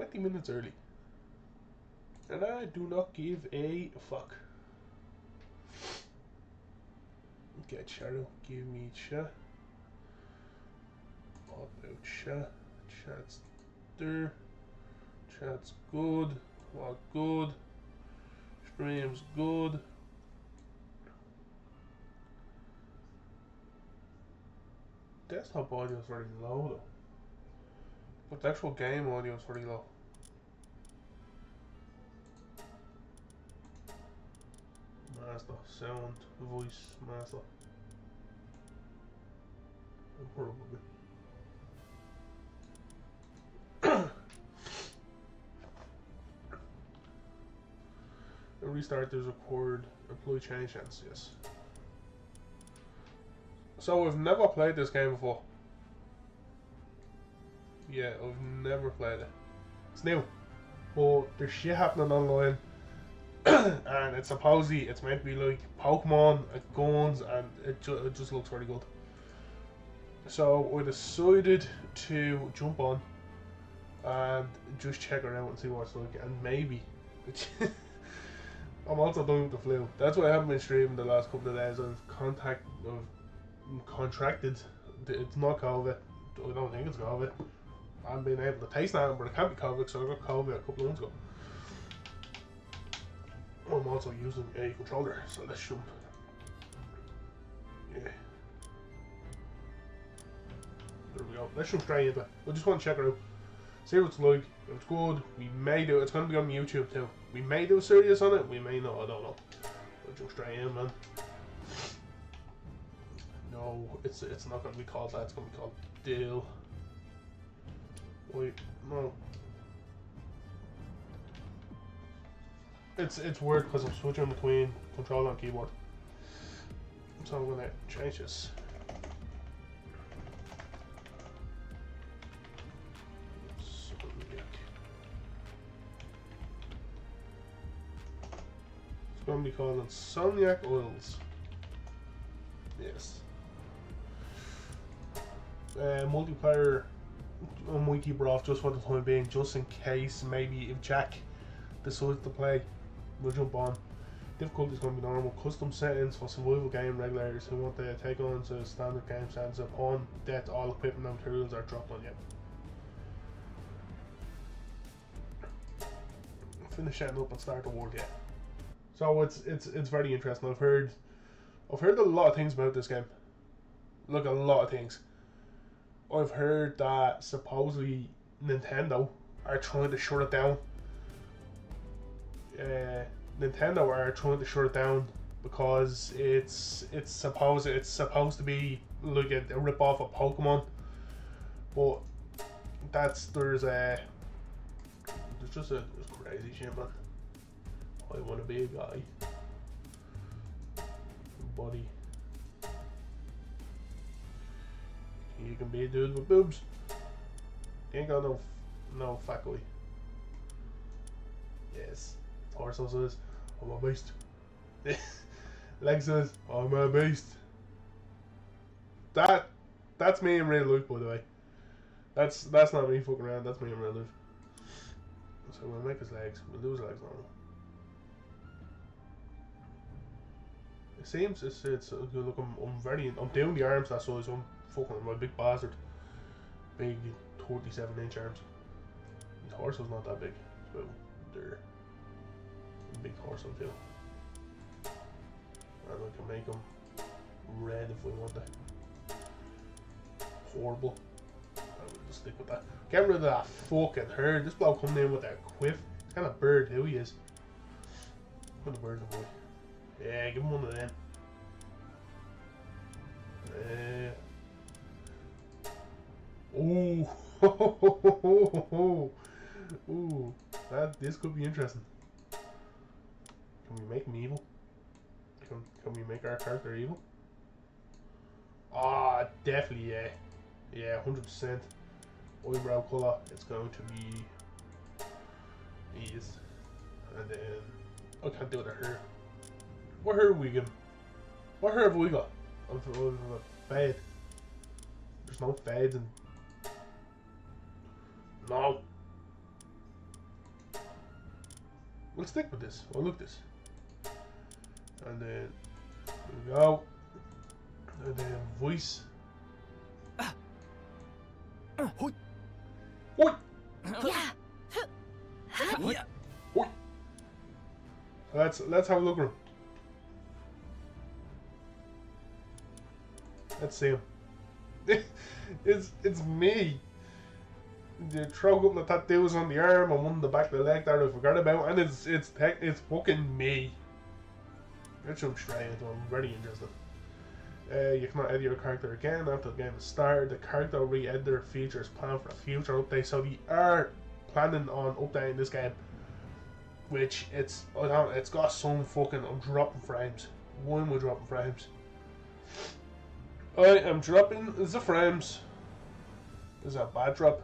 20 minutes early. And I do not give a fuck. Get Shadow, give me. All about chat. Chat's there. Chat's good. What good. Stream's good. Desktop audio is very low though. But the actual game audio is very low. Master, sound, voice, master. Probably. restart this record employee change chance, yes. So we've never played this game before. Yeah, I've never played it. It's new. But there's shit happening online. and it's supposedly it's meant to be like Pokemon, uh, guns, and it, ju it just looks very good. So we decided to jump on and just check it out and see what it's like, and maybe. I'm also done with the flu. That's why I haven't been streaming the last couple of days. I've contact, I've contracted. It's not COVID. I don't think it's COVID. I haven't been able to taste that, but it can't be COVID, so I got COVID a couple of months ago. I'm also using a controller, so let's jump. Yeah. There we go. Let's jump straight into it. I just want to check it out. See what it's like. If it's good, we may do it. It's going to be on YouTube too. We may do a series on it, we may not, I don't know. We'll jump straight in, man. No, it's it's not going to be called that, it's going to be called Deal. Wait, no. It's it's weird because I'm switching between controller and keyboard. So I'm to change this. It's to be called Insomniac Oils. Yes. Uh, multiplayer on Wiki Broth just for the time being, just in case maybe if Jack decides to play, jump on. Difficulty is going to be normal. Custom settings for survival game regulators who want to take on to standard game standards upon death, all equipment and materials are dropped on you. Finish setting up and start the war yet. So it's it's it's very interesting. I've heard I've heard a lot of things about this game. Look, a lot of things. I've heard that supposedly Nintendo are trying to shut it down. Uh, Nintendo are trying to shut it down because it's it's supposed it's supposed to be like a, a rip off of Pokemon, but that's there's a there's just a there's crazy shit, man. I want to be a guy. Body. You can be a dude with boobs. You ain't got no, no faculty. Yes. Torso says, I'm a beast. Leg says, I'm a beast. That, that's me in real life, by the way. That's that's not me fucking around. That's me in real life. So we'll make his legs. We'll his legs normal. It seems it's it's look I'm, I'm very I'm doing the arms that size. I'm fucking a big bastard. Big 27 inch arms. His was not that big. So they're big torso too. And we can make them red if we want to. Horrible. I will just stick with that. Get rid of that fucking hair. This bloke coming in with that quiff. It's kind of bird who he is. What a bird boy. Yeah, give him one of them. Uh, ooh. Ooh. That this could be interesting. Can we make him evil? Can can we make our character evil? Ah, definitely yeah. Yeah, hundred percent. Eyebrow colour. It's going to be these, and then I can't do it hair. What hair we got? What hair have we got? Of, of a fade. There's no fades and... No. we'll stick with this. We'll look this. And then we go. And then voice. Hoi. Oi! Yeah. Yeah. Oi! Let's let's have a look him. Let's see him. it's it's me. The throw up the tattoos on the arm and one on the back of the leg that I forgot about, and it's it's tech, it's fucking me. Into him. I'm very interested. Uh, you cannot edit your character again after the game has started. The character re-editor feature is planned for a future update, so they are planning on updating this game. Which it's it's got some fucking I'm dropping frames. Am I dropping frames? I am dropping the frames. Is that a bad drop?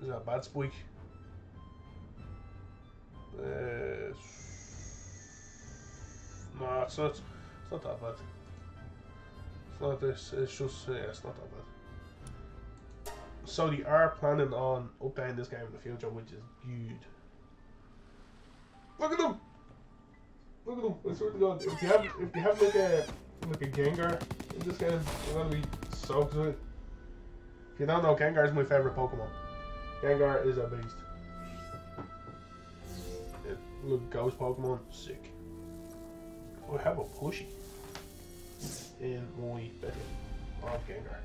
Is that a bad squeak? Uh, no, it's not. It's not that bad. It's not this. It's just yeah, it's not that bad. So they are planning on updating this game in the future, which is good. Look at them! Look at them! I swear to God, if you have if you have like a like a Gengar in this game, you're gonna be so excited. If you don't know, Gengar is my favorite Pokemon. Gengar is a beast. It, look, ghost Pokemon, sick. I have a plushie in my bedroom of Gengar.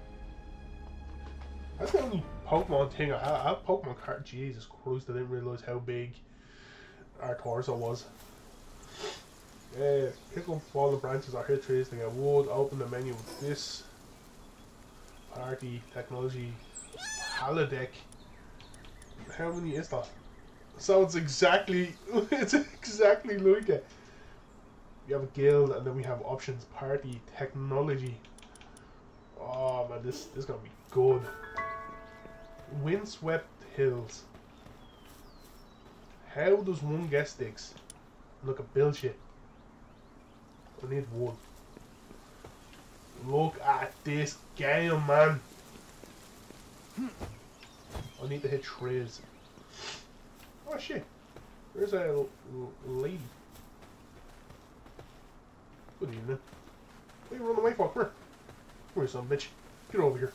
That's the only Pokemon thing I have. I have Pokemon card. Jesus Christ, I didn't realize how big our torso was. Uh, pick up the branches or hit trees to get wood. Open the menu with this. Party, technology, Paldeck. How many is that? So it's exactly, it's exactly like it. We have a guild and then we have options, party, technology. Oh man, this, this is gonna be good. Windswept hills. How does one get sticks? Look at bullshit. I need wood. Look at this game, man. I need to hit trees. Oh shit. There's a l- l- lady. Good evening. What are you running away for? Here. Come here, son bitch. Get over here.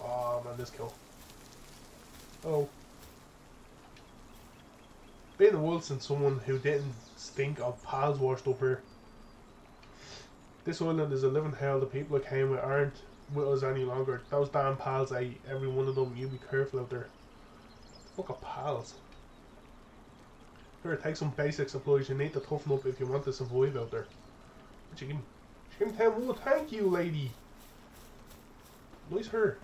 Oh man, this kill. Oh. While since someone who didn't stink of pals washed up here. This island is a living hell. The people that came with aren't with us any longer. Those damn pals, I every one of them. You be careful out there. Fuck a pals. Here, take some basic supplies. You need to toughen up if you want to survive out there. What you give? She gave me ten wood. Thank you, lady. Nice her.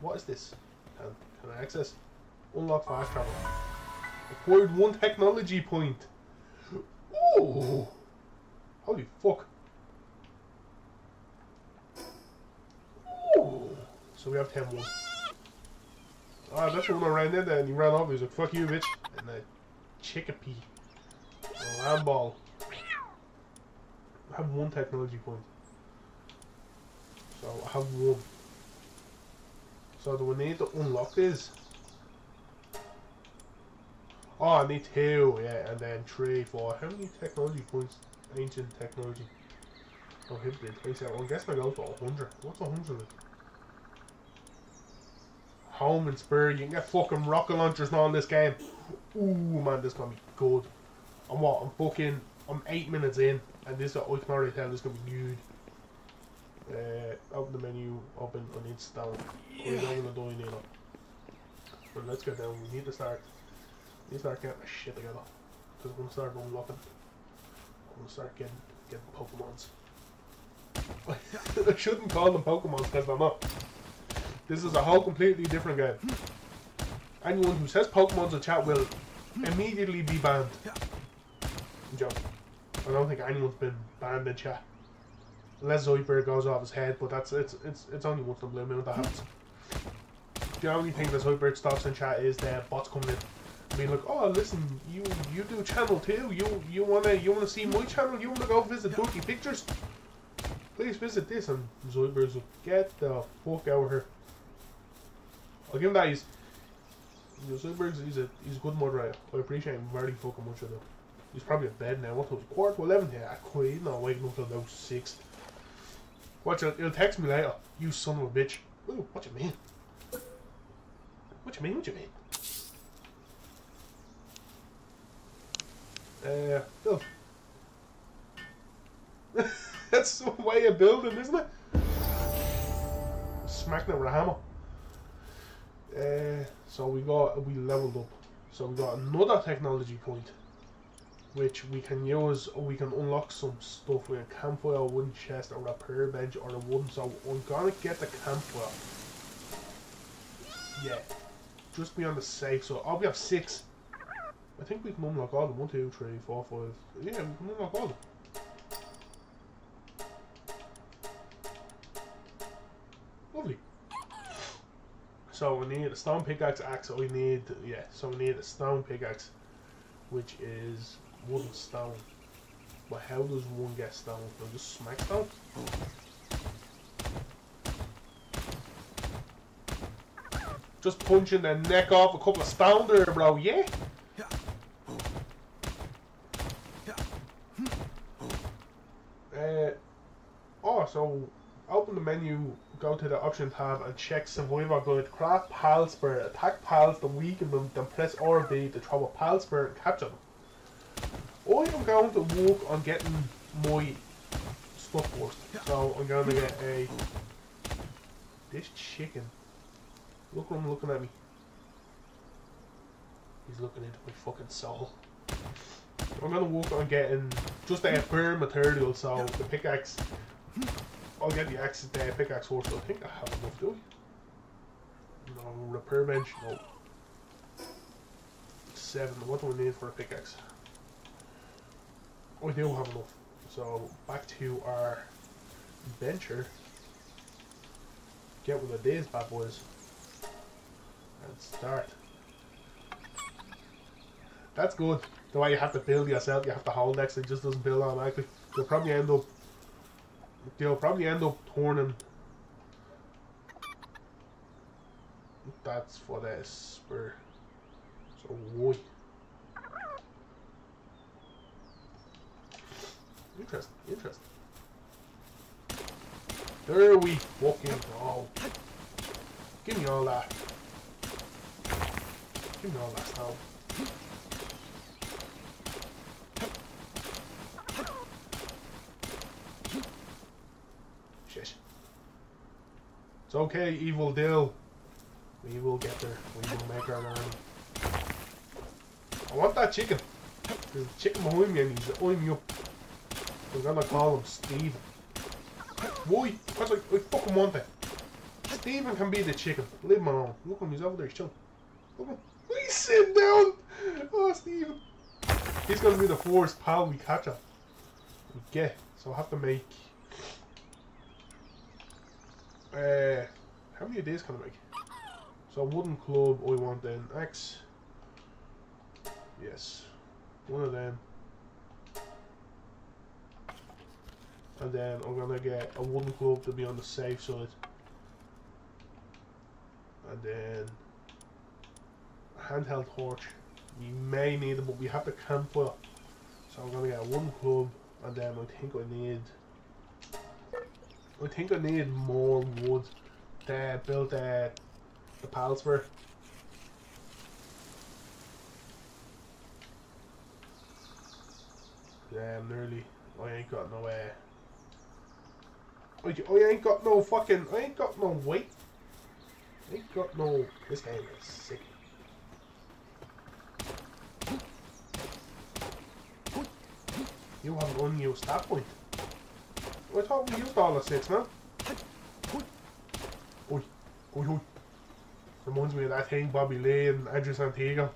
What is this? Can, can I access? Unlock fast travel. Acquired one technology point. Ooh. Holy fuck. Ooh. So we have 10 1. Ah, that's the one around there and he ran off. He was like, fuck you, bitch. And a Chikipi. Oh, a Lamball. I have one technology point. So I have one. So do we need to unlock this? Oh, I need two, yeah, and then three, four. How many technology points? Ancient technology. Oh, hit place out. I guess I go for 100. What's 100? Home and Spur. You can get fucking rocket launchers now in this game. Ooh, man, this is gonna be good. I'm what? I'm fucking. I'm eight minutes in, and this is what I can already tell this is gonna be good. Uh, open the menu. Open. I need stone. Yeah. I'm gonna now. But let's go down. We need to start. We need to start getting my shit together. Because I'm gonna start unlocking. I'm gonna start getting getting Pokemons. I shouldn't call them Pokemons because they're not. This is a whole completely different game. Anyone who says Pokemon's in chat will immediately be banned. I'm joking. I don't think anyone's been banned in chat. Unless Zoidberg goes off his head, but that's it's it's it's only once in a blue moon that happens. The only thing that Zoidberg stops in chat is the bots coming in. Being like, oh listen, you you do channel too. You you wanna you wanna see my channel? You wanna go visit Dirty Pictures? Please visit this and Zoidberg's like, get the fuck out of here. I'll give him that he's he's a he's a good moderator. I appreciate him very fucking much of them. He's probably in bed now. What was it? Quarter to eleven? Yeah, quite. He's not waking up until about six. Watch it. He'll text me later. You son of a bitch. Ooh, what you mean? What you mean? What you mean? Uh, Bill. That's some way of building, isn't it? Smacking it with a hammer. Uh, so we got we leveled up. So we got another technology point, which we can use. We can unlock some stuff with a campfire, a wooden chest, a repair bench, or a wooden. So I'm gonna get the campfire. Yeah, just be on the safe. So I'll be have six. I think we can unlock all of them. One, two, three, four, five. Yeah, we can unlock all of them. So we need a stone pickaxe axe. We need yeah. So we need a stone pickaxe, which is wooden stone. But how does one get stone? I just smack stone? Just punching the neck off a couple of stone there, bro. Yeah. Uh, oh, so open the menu, go to the option tab and check survivor guide. Craft Pal Sphere. Attack pals to weaken them, then press RB to a Pal Sphere and capture them. I am going to work on getting my stuff first. So I'm going to get a... This chicken. Look at him looking at me. He's looking into my fucking soul. I'm gonna work on getting just a bare material so the pickaxe I'll get the axe the pickaxe horse. I think I have enough, do we? No, repair bench, no. Seven. What do we need for a pickaxe? We do have enough. So back to our venture. Get with the these bad boys. And start. That's good. The way you have to build yourself, you have to hold next, it just doesn't build automatically. You'll probably end up they'll probably end up turning. That's for the spur. So why? Interesting, interesting. There we fucking go. Give me all that. Give me all that stuff. Shit. It's okay, Evil Dill. We will get there. We will make our army. I want that chicken. There's a chicken behind me and he's eyeing me up. I'm gonna call him Steven. Why? Because I, I fucking want it. Steven can be the chicken. Leave him alone. Look at him, he's over there, he's chilling. Look at him. He's sitting down! Oh, Steven. He's gonna be the first pal we catch up. Get. So I have to make uh, how many of these can I make? So a wooden club, I want then X. Yes, one of them. And then I'm gonna get a wooden club to be on the safe side. And then a handheld torch. We may need it, but we have the campfire. So I'm gonna get a wooden club, and then I think I need I think I need more wood to build uh, the pals for. I'm nearly. I ain't got no. air. Uh, I, I ain't got no fucking. I ain't got no weight. I ain't got no. This game is sick. You have an unused stat point. I thought we used all the six, man. Oi, oi, oi. Reminds me of that thing Bobby Lee and Andrew Santiago.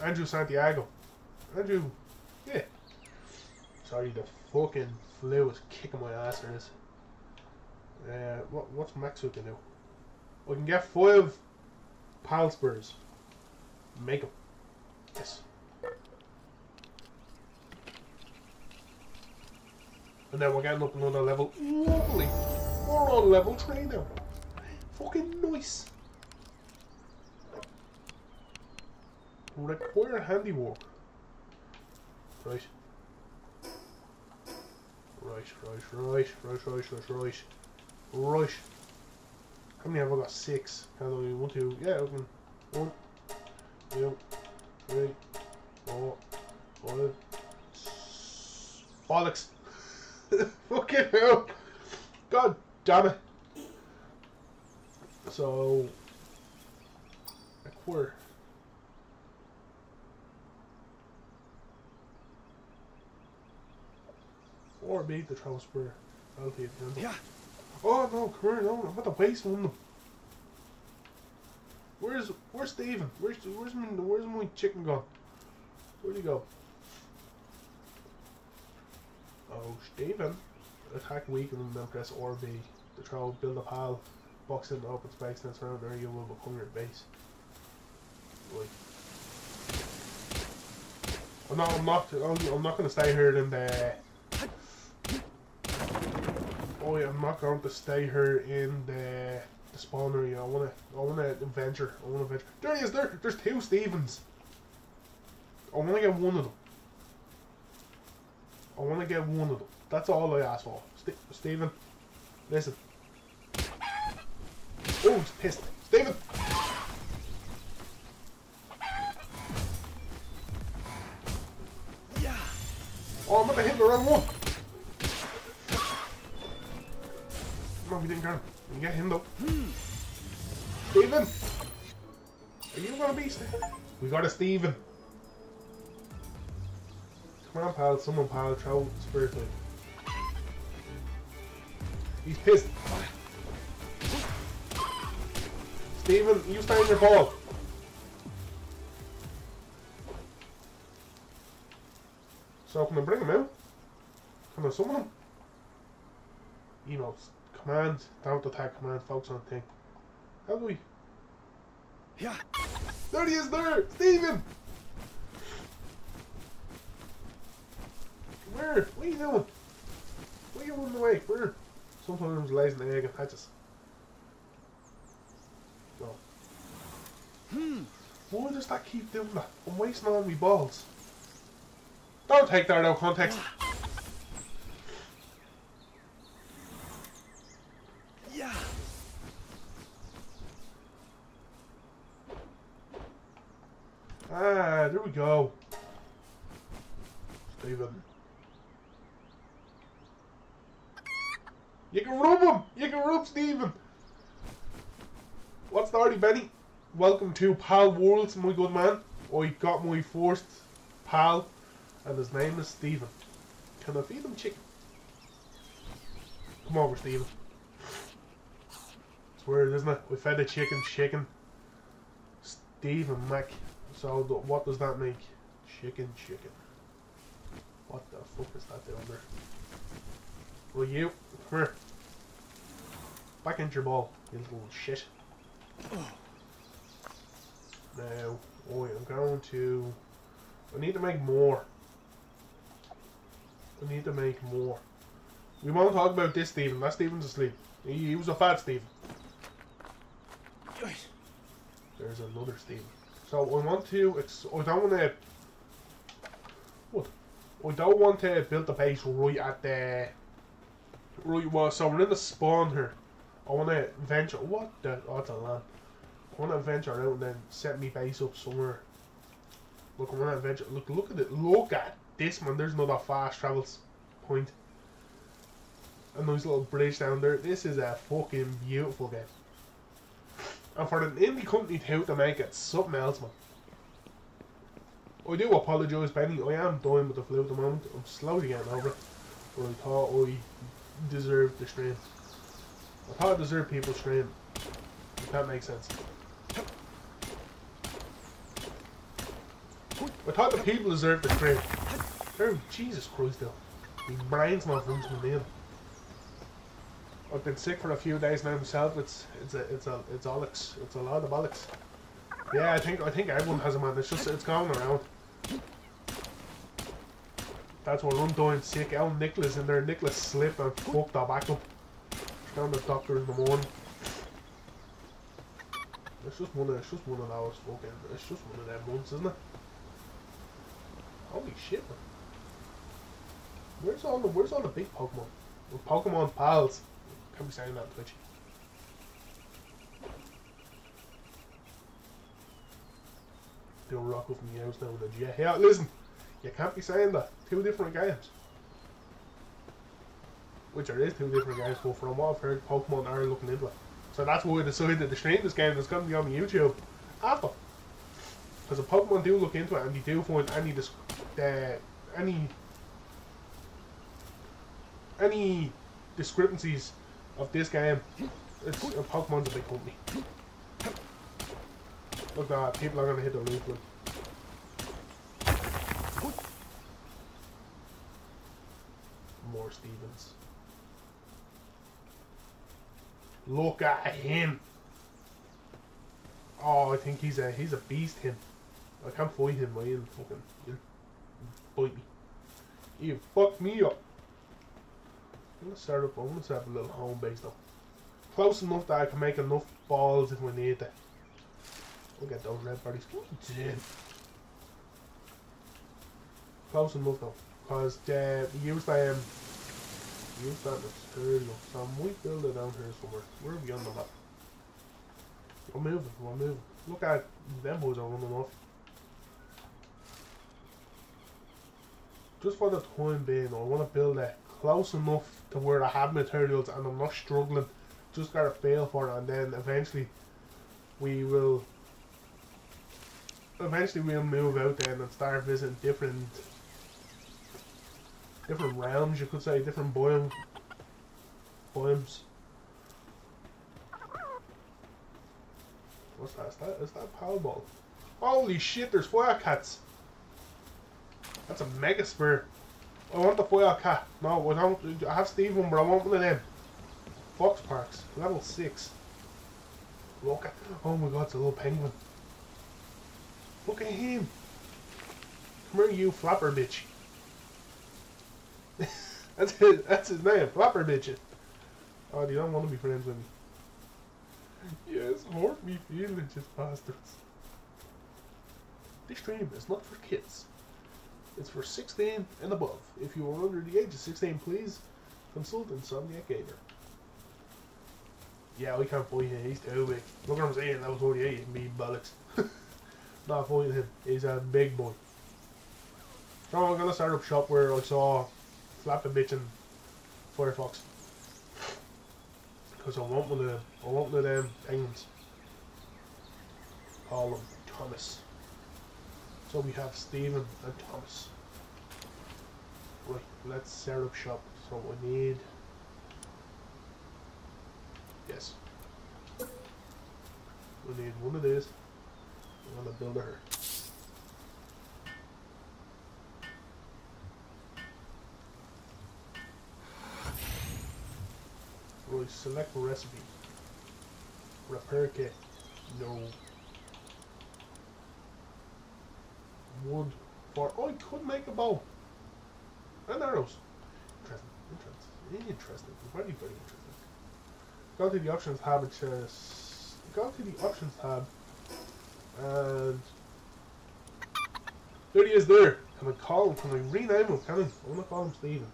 Andrew Santiago. Andrew, yeah. Sorry, the fucking flu is kicking my ass for this. Uh, what, what's Max we can do? We can get five pal spurs. Make them. Yes. And then we're getting up another level. Lovely. We're on level 3 now. Fucking nice. Require handiwork. Right. Right, right, right, right, right, right, right. Right. How many have I got? Six. How do we want to? Yeah, open. One, two, three, four, five. Bollocks. Fucking hell. God damn it. So. Acquire. Or beat the transfer. I'll be at the. Yeah. Oh no, come here, no, I'm about to waste one. Where's where's Steven? Where's where's my where's my chicken gone? Where'd he go? Oh, Steven. Attack weaken and then press RB to throw build a pal, box in the open space, then surround area will become your base. I'm not I'm not I'm not gonna stay here in the Oh yeah, I'm not going to stay here in the, the spawn area. I wanna I wanna adventure. I wanna adventure. There he is there! There's two Stevens. I wanna get one of them. I wanna get one of them. That's all I ask for. St Steven, listen. Oh, he's pissed. Steven! Yeah. Oh, I'm gonna hit the wrong one. No, we didn't get him. We get him though. Steven! Are you gonna be Steven? We got a Steven. Come on, pal. Someone, pal. Throw spirit type. He's pissed. Steven, you stay in your ball. So can I bring him out? Can I summon him? Emails. Command. Don't attack command. Focus on thing. How do we? Yeah. There he is there! Steven! Where? What are you doing? What are you running away? Where? Sometimes lays an egg and hatches. No. Hmm. Why does that keep doing that? I'm wasting all my balls. Don't take that out of context. Yeah. Ah, there we go. Steven. You can rub him! You can rub Steven! What's the story, Benny? Welcome to Pal Worlds, my good man. I got my first pal, and his name is Steven. Can I feed him chicken? Come over, Steven. It's weird, isn't it? We fed the chicken chicken. Stephen Mac. So what does that make? Chicken, chicken. What the fuck is that down there? Well, you come here. Back into your ball, you little shit. Now, oh, I'm going to. I need to make more. I need to make more. We won't talk about this Stephen. That Stephen's asleep. He, he was a fat Stephen. Yes. There's another Steven. So I want to. It's. I don't want to. What? I don't want to build the base right at the. Right. Well, so we're in the spawn here. I want to venture. What the? Oh, a land. I want to venture out and then set me base up somewhere. Look, I want to venture. Look, look at it. Look at this, man. There's another fast travels point. A nice little bridge down there. This is a fucking beautiful game. And for an indie company too to make it something else, man. I do apologise, Benny. I am dying with the flu at the moment. I'm slowly getting over it. But I thought I deserved the stream. I thought I deserved people's stream. If that makes sense. I thought the people deserved the stream. Oh, Jesus Christ, though. My brain's not me name. I've been sick for a few days now myself. It's it's a it's a it's bollocks. It's a lot of bollocks. Yeah, I think I think everyone has a man. It's just it's going around. That's what I'm doing sick. El Nicholas in there. Nicholas slipped and fucked our back up. Found the doctor in the morning. It's just one of it's just one of those fucking it's just one of them months, isn't it? Holy shit man. Where's all the where's all the big Pokemon? Well, Pokemon pals. Can't be saying that Twitch. They'll rock with me house now with a jet. Yeah, listen, you can't be saying that. Two different games. Which are is two different games, but from what I've heard, Pokemon are looking into it. So that's why I decided to stream this game that's going to be on YouTube after. Because the Pokemon do look into it and they do find any uh, any any discrepancies of this game. It's uh, Pokemon's a big company. Look at that, people are gonna hit the roof with. Stevens. Look at him. Oh, I think he's a he's a beast. Him. I can't fight him. I he'll fucking he'll bite me. You fuck me up. I'm gonna start up. I'm gonna set up a little home base though. Close enough that I can make enough balls if we need to. We'll get those red birdies. Close enough though, because uh, we used um, we used that material. So I might build it down here somewhere. Where are we on the map? We're moving. We're moving. Look at them boys are running off. Just for the time being, I want to build it close enough to where I have materials and I'm not struggling. Just gotta fail for it, and then eventually we will. Eventually, we'll move out there and start visiting different, different realms. You could say different biome, biomes. What's that? Is that, is that power ball? Holy shit, there's fire cats. That's a mega spear. I want the fire cat. No, I don't. I have Steve one, but I want one of them. Foxparks, level 6. Look at. Oh my god, it's a little penguin. Look at him. Come here, you flapper bitch. that's his, that's his name, flapper bitch. Oh, you don't want to be friends with me. Yes, hurt me feelings, just bastards. This stream is not for kids. It's for 16 and above. If you are under the age of 16, please consult Insomniac Gamer. Yeah, we can't fight him. He's too big. Look what I'm saying. That was 48. Me bollocks. Not fighting him. He's a big boy. So I'm gonna start up shop where I saw Flapping Bitch and Firefox. Because I want one of them. I want one of them penguins. Call him Thomas. So we have Stephen and Thomas. Right, let's set up shop. So we need. Yes. We need one of these. I'm gonna build her. Right, select recipe. Repair kit. No. Wood for oh I could make a bow. And arrows. Interesting. Interesting. Interesting. Very, very interesting. Go to the options tab and says go to the options tab and there he is there. Can I call him? Can I rename him? Can I? I wanna call him Steven.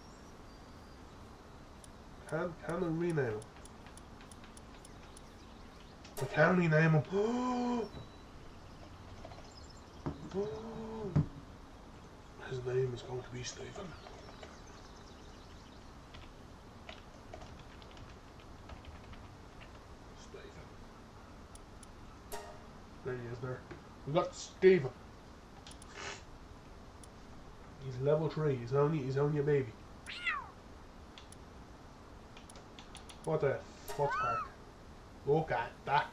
Can can I rename him? I can rename him. His name is going to be Stephen. Stephen. There he is there. We got Stephen. He's level three. He's only he's only a baby. What the fuck park? Look at that.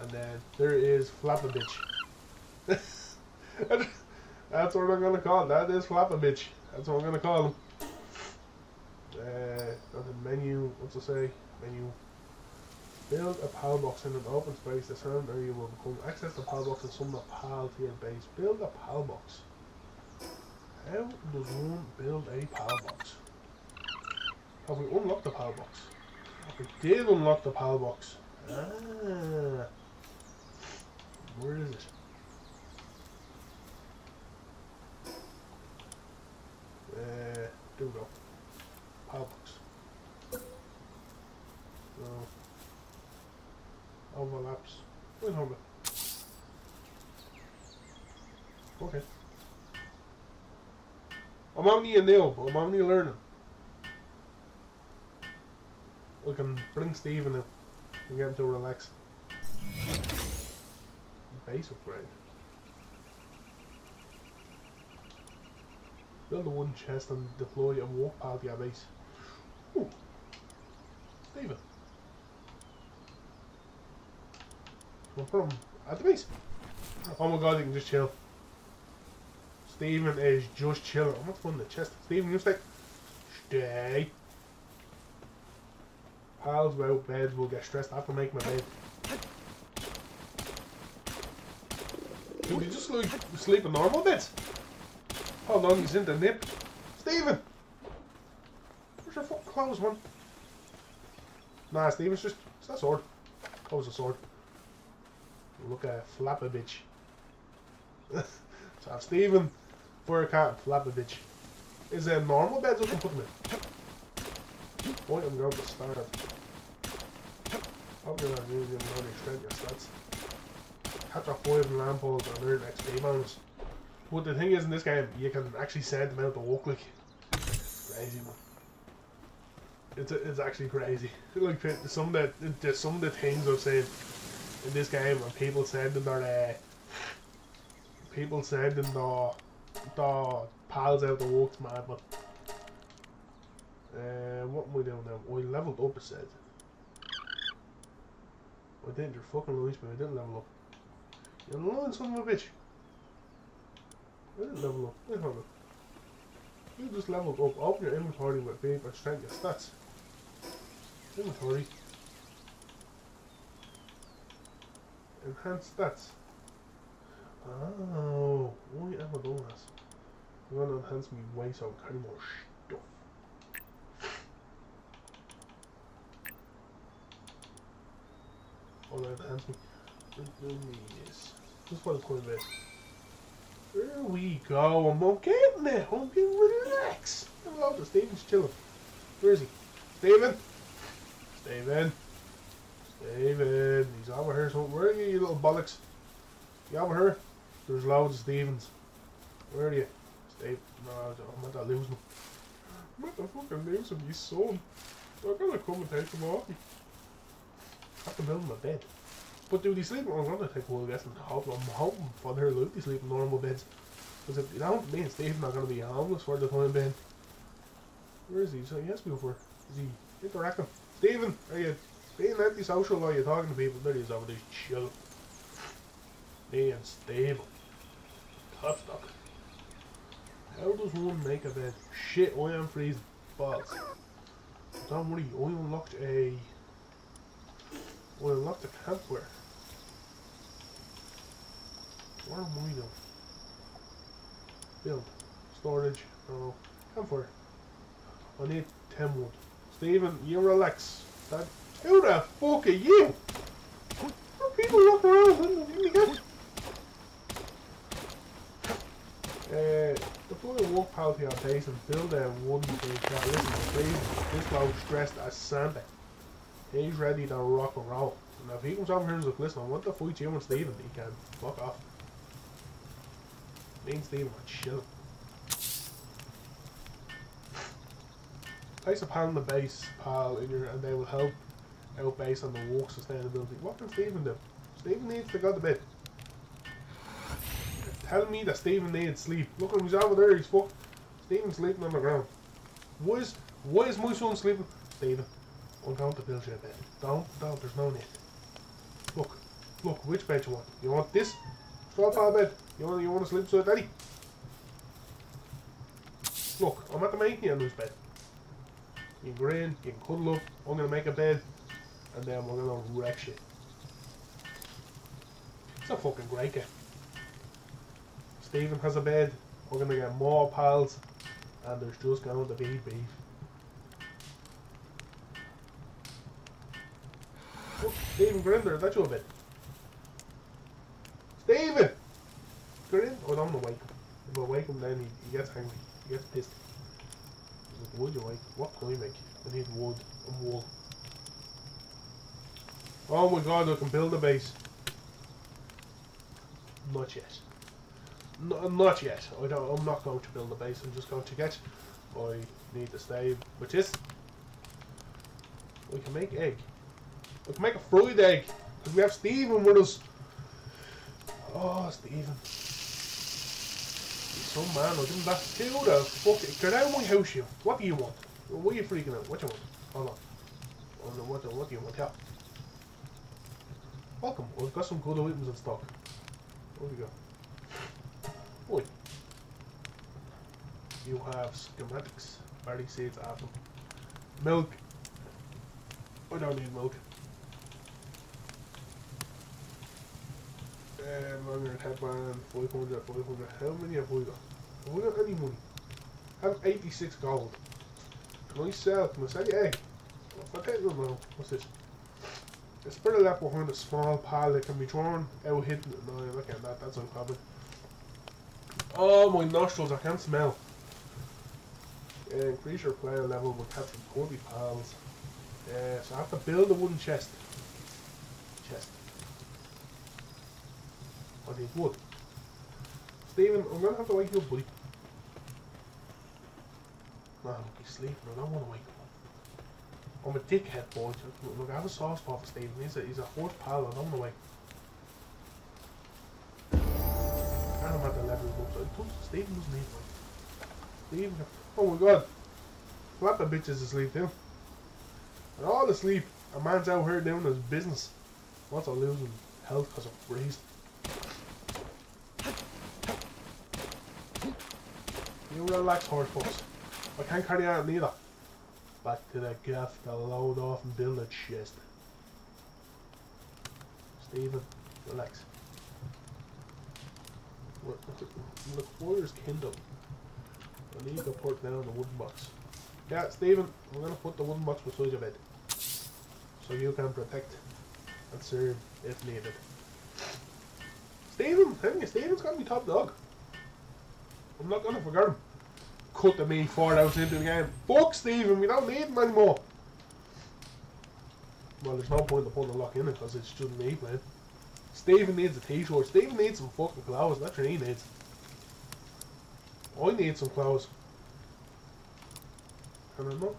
And then there is Flappa Bitch. That's what I'm gonna call it. That is Flappa Bitch. That's what I'm gonna call him. Uh, nothing. Menu. What's it say? Menu. Build a PAL box in an open space. The surround area will become access the PAL box and summon a PAL to your base. Build a PAL box. How does one build a PAL box? Have we unlocked the PAL box? We did unlock the PAL box. Ah. Where is it? Uh, there we go. Power box. No. Overlaps. Wait, on. Okay. I'm only a nil, but I'm only learning. We can bring Steven in and get him to relax. Base upgrade. Build the one chest and deploy a pal to your base. Ooh. Steven. No problem. At the base. Oh my god, you can just chill. Steven is just chilling. I'm not putting the chest. Steven, you stay. Stay. Pals without beds will get stressed after making my bed. Dude, you just like sleep a normal beds. Hold on, he's in the nip. Steven! Where's your fucking clothes, man? Nah, Steven's just. It's that sword. Close the sword. Look at flap a bitch. so I have Steven for a cat, flap a bitch. Is there normal beds we can put them in? Boy, I'm going to start. Hope you're not using money extend your stats. Catch a five Lamballs and earn XP bonus. But the thing is, in this game, you can actually send them out to walk like crazy, man. It's it's actually crazy. Like some of the, some of the things I've seen in this game, and people sending their uh, people sending the the pals out to walk, man. Uh, what am I doing now? We leveled up. It said. I didn't. You're fucking Luis, but I didn't level up. You're lying, son of a bitch. I didn't level up. You just leveled up. Open your inventory with big and strength your stats. Inventory. Enhance stats. Oh, why am I doing this? I'm gonna enhance me way so I carry more stuff. Oh, that enhance me. Yes. Just for the. There we go. I'm getting it. I'm getting relaxed. Hello, the Steven's chilling. Where is he? Steven? Steven? Steven. He's over here. So where are you, you little bollocks? You over here? There's loads of Stevens. Where are you? Steve. No, I'm about to lose him. I'm about to fucking lose him, you son. I'm gonna come and take him off. Have to build my bed. But do they sleep? I'm gonna take a while guessing. Hope, I'm hoping for their loot they sleep in normal beds. Because if they don't, me and Steve's not gonna be homeless for the time being. Where is he? So he has to be over. Is he interacting? Steven, are you being antisocial while you're talking to people? There he is over there, chill. Being stable. Tough stuff. How does one make a bed? Shit, I am freezing. Balls. Don't worry, I unlocked a... I unlocked a campware. What am I doing? Build. Storage. Oh, campfire. I need 10 wood. Steven, you relax. That, who the fuck are you? Are people walking around in the game? Uh, deploy a walk pal to your base and build a one big car. Listen, please, this low stressed as Santa. He's ready to rock and roll. And if he comes over here and says, listen, I want to fight you and Steven, he can fuck off. Me and Steven are chill. Place a pal in the base, pile in your, and they will help out base on the walk sustainability. What can Steven do? Steven needs to go to bed. Tell me that Steven needs sleep. Look at him, he's over there, he's fucked. Steven's sleeping on the ground. Why is, why is my son sleeping? Steven, I'm going to build you a bed. Don't, don't, there's no need. Look, look, which bed you want? You want this? Straw pile bed? You want, you want to sleep beside daddy? Look, I'm at the making you a loose bed. You can grin, you can cuddle up, I'm gonna make a bed, and then we're gonna wreck shit. It's a fucking great game. Stephen has a bed, we're gonna get more pals, and there's just going to be beef. Oh, Steven Grinder, is that your bed? Oh, I'm gonna wake him. If I wake him, then he, he gets angry. He gets pissed. He's like, wood you wake? What can we make? I need wood and wool. Oh my god, I can build a base. Not yet. No, not yet. I don't, I'm not going to build a base. I'm just going to get. I need to stay with this. We can make egg. Make a fried egg. Because we have Stephen oh, with us. Oh, Stephen. He's some man. Give him that. Who the fuck? Get out of my house, you. What do you want? What are you freaking out? What do you want? Hold on. Oh, no, what, what do you want? Yeah. Welcome. We've got some good items in stock. What we got? Oi. You have schematics, barley seeds, apple, milk. I don't need milk. Um, longer headband, 500, 500. How many have we got? Have we got any money? I have 86 gold. Can I sell? Can I sell the egg? I take them now, what's this? It's spirit left behind a small pile that can be drawn out hidden. No, look at that, that's uncommon. Oh, my nostrils, I can't smell. Uh, increase your player level with capturing 40 pals. Uh, so I have to build a wooden chest. Chest. Need wood. Stephen, I'm gonna have to wake you up, buddy. No, look, he's sleeping. I don't want to wake him up. I'm a dickhead, boy. Look, I have a soft spot for Steven. He's a, he's a horse pal. I don't want to wake And I'm at the level up. So you, doesn't need one. Steven, oh my god. Flap the bitches asleep too. And all asleep. A man's out here doing his business. What's I losing health because of freeze? You horse folks. I can't carry on neither. Back to the gaff to load off and build a chest. Stephen, relax. Look, look, where's Kindle? I need to put down the wooden box. Yeah, Stephen, I'm gonna put the wooden box beside your bed. So you can protect and serve if needed. Stephen, tell me, Stephen's got me top dog. I'm not gonna forget him. Cut the me four hours into the game. Fuck Stephen, we don't need him anymore. Well, there's no point in putting a lock in it because it's just me playing. Stephen needs a t-shirt. Stephen needs some fucking clothes. That's what he needs. I need some clothes. Can I not?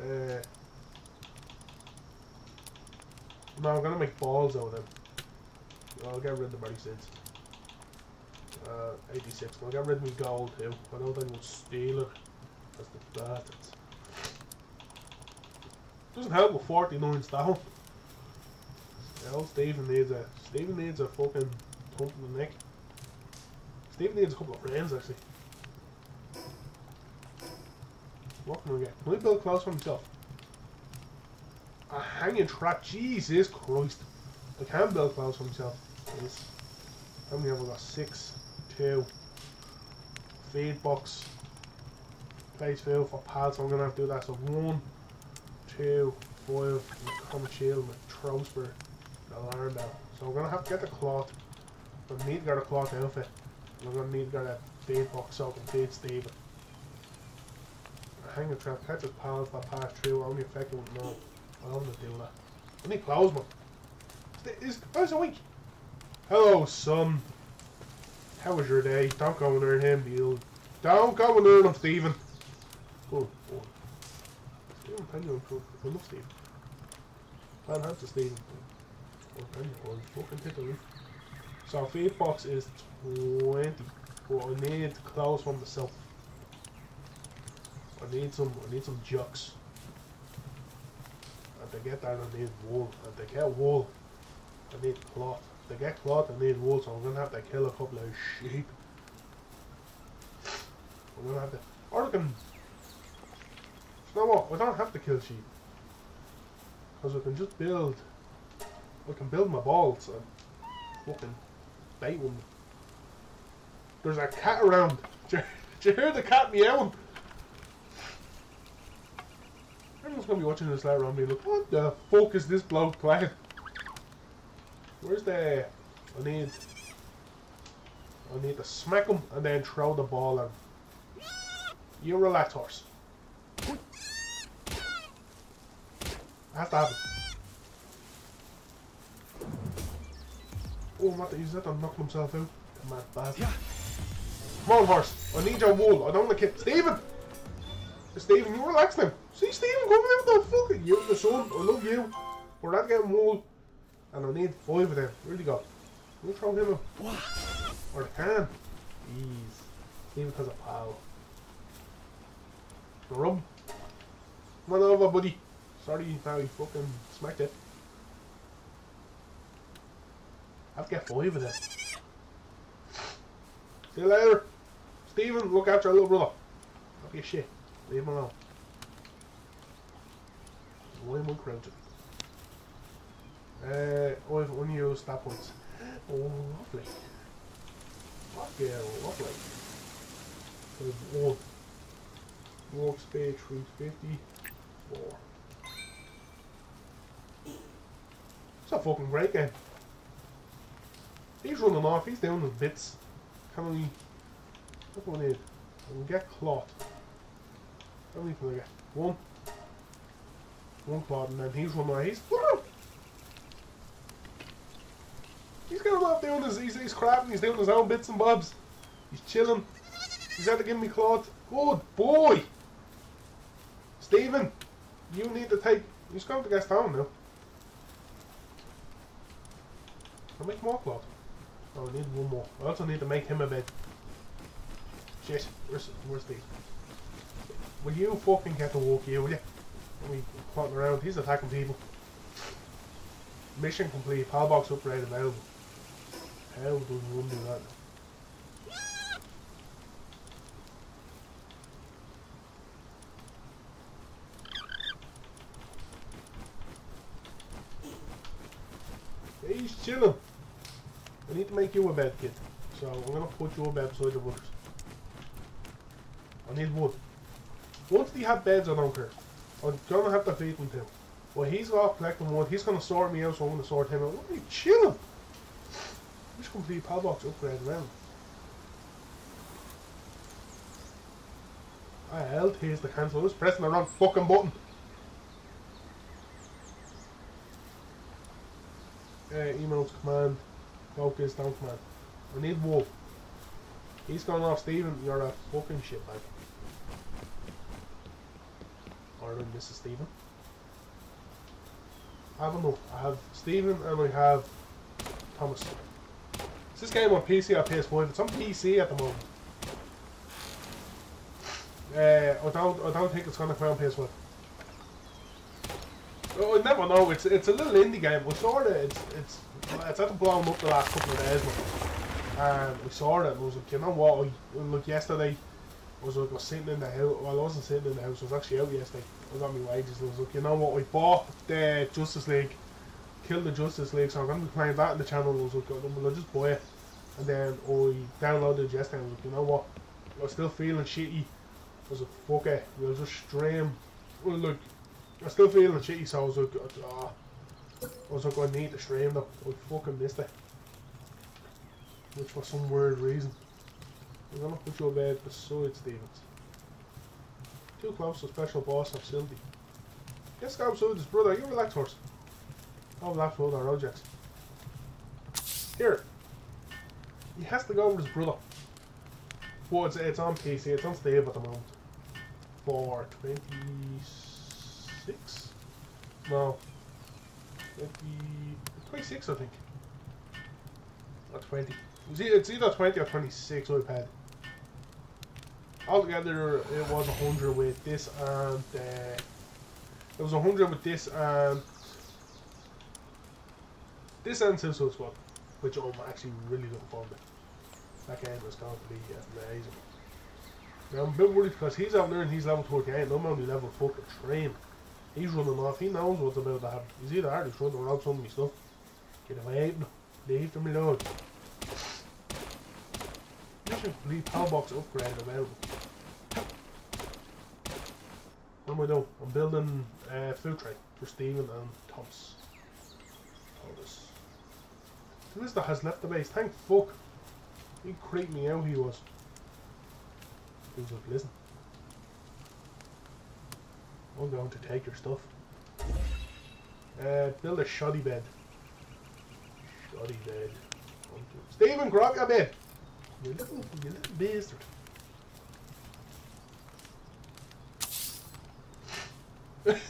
Uh, no, I'm gonna make balls out of them. I'll get rid of the body seeds. Uh, 86. I'll get rid of my gold too. I know they we'll steal it. That's the bastards. Doesn't help with 49 style. Hell, Stephen needs a Stephen needs a fucking pump in the neck. Stephen needs a couple of friends actually. What can we get? Can we build clothes for himself? A hanging trap, Jesus Christ. I can build clothes for himself. Yes. How many have we got? Six, two. Feed box. Place fill for pads, I'm gonna have to do that. So one, two, five, common shield with trousper, alarm bell. So I'm gonna have to get the cloth. I need to get a cloth outfit. I'm gonna need to get a feed box so I can feed Steven. Hang a trap, catch his pals that pass through, I only effective with no. I don't want to do that. I need clothes, man. Is, how's a week? Hello, son. How was your day? Don't go near him, you. Don't go near him, Stephen. Good boy. Stephen Penguin, I love Stephen. Man, that's a Stephen. Oh, Penguin, fucking roof. So, feed box is 20. But I need clothes from myself. I need some, I need some jucks. And to get that, I need wool. And to get wool, I need cloth. To get cloth, I need wool, so I'm gonna have to kill a couple of sheep. I'm gonna have to. Or I can. You know what? I don't have to kill sheep. Because I can just build. I can build my balls and fucking bait one. There's a cat around. Did you, hear the cat meowing? Everyone's gonna be watching this later on being like, what the fuck is this bloke playing? Where's the... I need... I need to smack him and then throw the ball in. You relax, horse. Has to happen. Oh, to use that. I'm knocking himself out. Mad bastard. Yeah. Come on, horse. I need your wool. I don't want to kick. Stephen! Stephen, you relax now. See, Stephen, coming out the fucking you, the son. I love you. We're not getting wool. And I need five of them. Really got. We'll throw him out. Wow. Or I can. Jeez. Stephen has a pal. Rub. Come on over, buddy. Sorry, now he fucking smacked it. I have got get five of them. See you later. Stephen, look after our little brother. Don't be a shit. Leave him alone. Why am I crouching? Uh, I've unused stat points. Oh, lovely. Yeah, lovely. There's one. Workspace 350. Four. It's a fucking great game. He's running off, he's down in bits. Can we... What do I need? I can get cloth. How many can I get? One. One cloth and then he's running off. He's... He's going off doing his... He's, he's crafting, he's doing his own bits and bobs. He's chilling. He's had to give me cloth. Good boy! Stephen, you need to take... He's going to get down now. I'll make more cloth. Oh, I need one more. I also need to make him a bed. Shit, where's, where's Steve? Will you fucking get to walk here, will you? Let me plotting around. He's attacking people. Mission complete. Palbox upgrade available. How does one do that? He's chilling. I need to make you a bed, kid. So I'm gonna put you a bed beside your brothers. I need wood. Once they have beds, I don't care. I'm gonna have to feed them too. Well, he's off collecting wood. He's gonna sort me out, so I'm gonna sort him out. What are you chilling? Which complete Palbox upgrade around? I held here's the cancel. I was pressing the wrong fucking button. Uh, emails command. Focus down command. I need wool. He's gone off Stephen. You're a fucking. Or then this is Stephen. I don't know. I have Stephen and I have Thomas. Is this game on PC or PS5? It's on PC at the moment. Uh, I don't. I don't think it's gonna come on PS5. Oh, I never know. It's it's a little indie game. We saw it. It's it's it's had to blow up the last couple of days, and we saw it. And I was like, you know what? I, like yesterday, I was like, I was sitting in the house. Well, I wasn't sitting in the house. I was actually out yesterday. I got my wages. I was like, you know what? We bought the Justice League, killed the Justice League. So I'm gonna be playing that in the channel. Like, well, I'll just buy it. And then I downloaded yesterday. I was like, you know what? I was still feeling shitty. I was like, fuck it. We'll just stream. Well, look, I was still feeling shitty, so I was like, ah. I was like, I need to stream though. I fucking missed it. Which for some weird reason. I'm gonna put your bed beside Stevens. Too close to special boss of Sylvie. Let's go his brother. You relax, horse. Oh, that's with our objects. Here. He has to go with his brother. Well, it's, it's on PC. It's on Steam at the moment. For 26? No. 20, 26, I think. Or 20. It's either, it's either 20 or 26 I've had. Altogether, it was 100 with this and... Uh, it was 100 with this and... This and Suicide Squad. Which I'm actually really looking forward to. That game is going to be amazing. Now, I'm a bit worried because he's out there and he's level 28 and I'm only level fucking 3. He's running off. He knows what's about to happen. He's either he's running around some of my stuff. Get away from him. Leave them alone. Mission complete Palbox upgrade available. What am I doing? I'm building a uh, food tray for Stephen and Thomas. Thomas. That has left the base? Thank fuck. He creeped me out, he was. He was like, listen. I'm going to take your stuff. Uh, build a shoddy bed. Shoddy bed. Stephen, grab your bed! You little, you little bastard.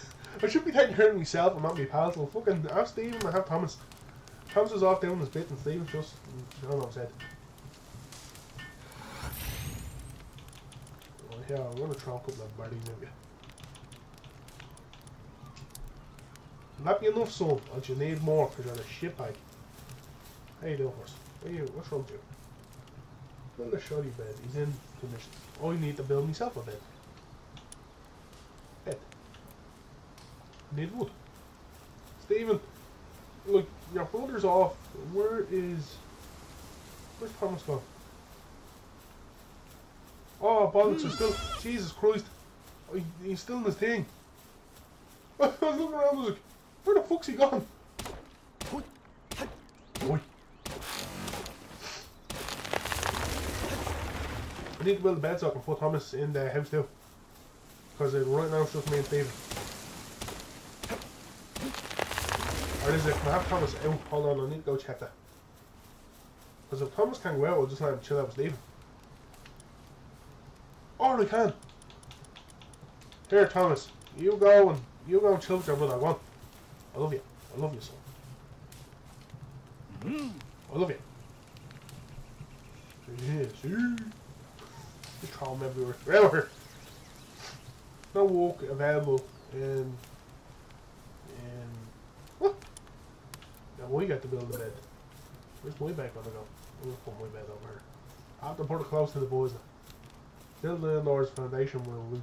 I should be taking care of myself and not my pals. Well, fucking have Stephen and have Thomas. Is off doing his bit and Stephen's just, I don't know, said. Well, oh, yeah, I'm gonna try a couple of birdies maybe. Will that be enough, son? Or do you need more? Because you're a shitbag. How you doing, horse? What you, what's wrong with you? Build a shoddy bed. He's in condition. I oh, need to build myself a bed. Bed. Need wood. Stephen, look, your brother's off. Where is... Where's Thomas gone? Oh, bollocks, he's still... Jesus Christ. He- he's still in his thing. I was looking around, I was like, where the fuck's he gone? Oi. I need to build a bed so can put Thomas in the house too. Because uh, right now it's just me and Stephen. Or is it, can I have Thomas out? Hold on, I need to go check that. Because if Thomas can't go out, I'll just let him chill out with Stephen. Or I can. Here, Thomas, you go and you go and chill with your brother. Go on. I love you. I love you, son. Mm. I love you. See? You throw them everywhere. Everywhere. No walk available in. in. What? Now we got to build a bed. Where's my bed gonna go? I'm gonna put my bed over here. I have to put it close to the boys now. Build the Lord's foundation will we.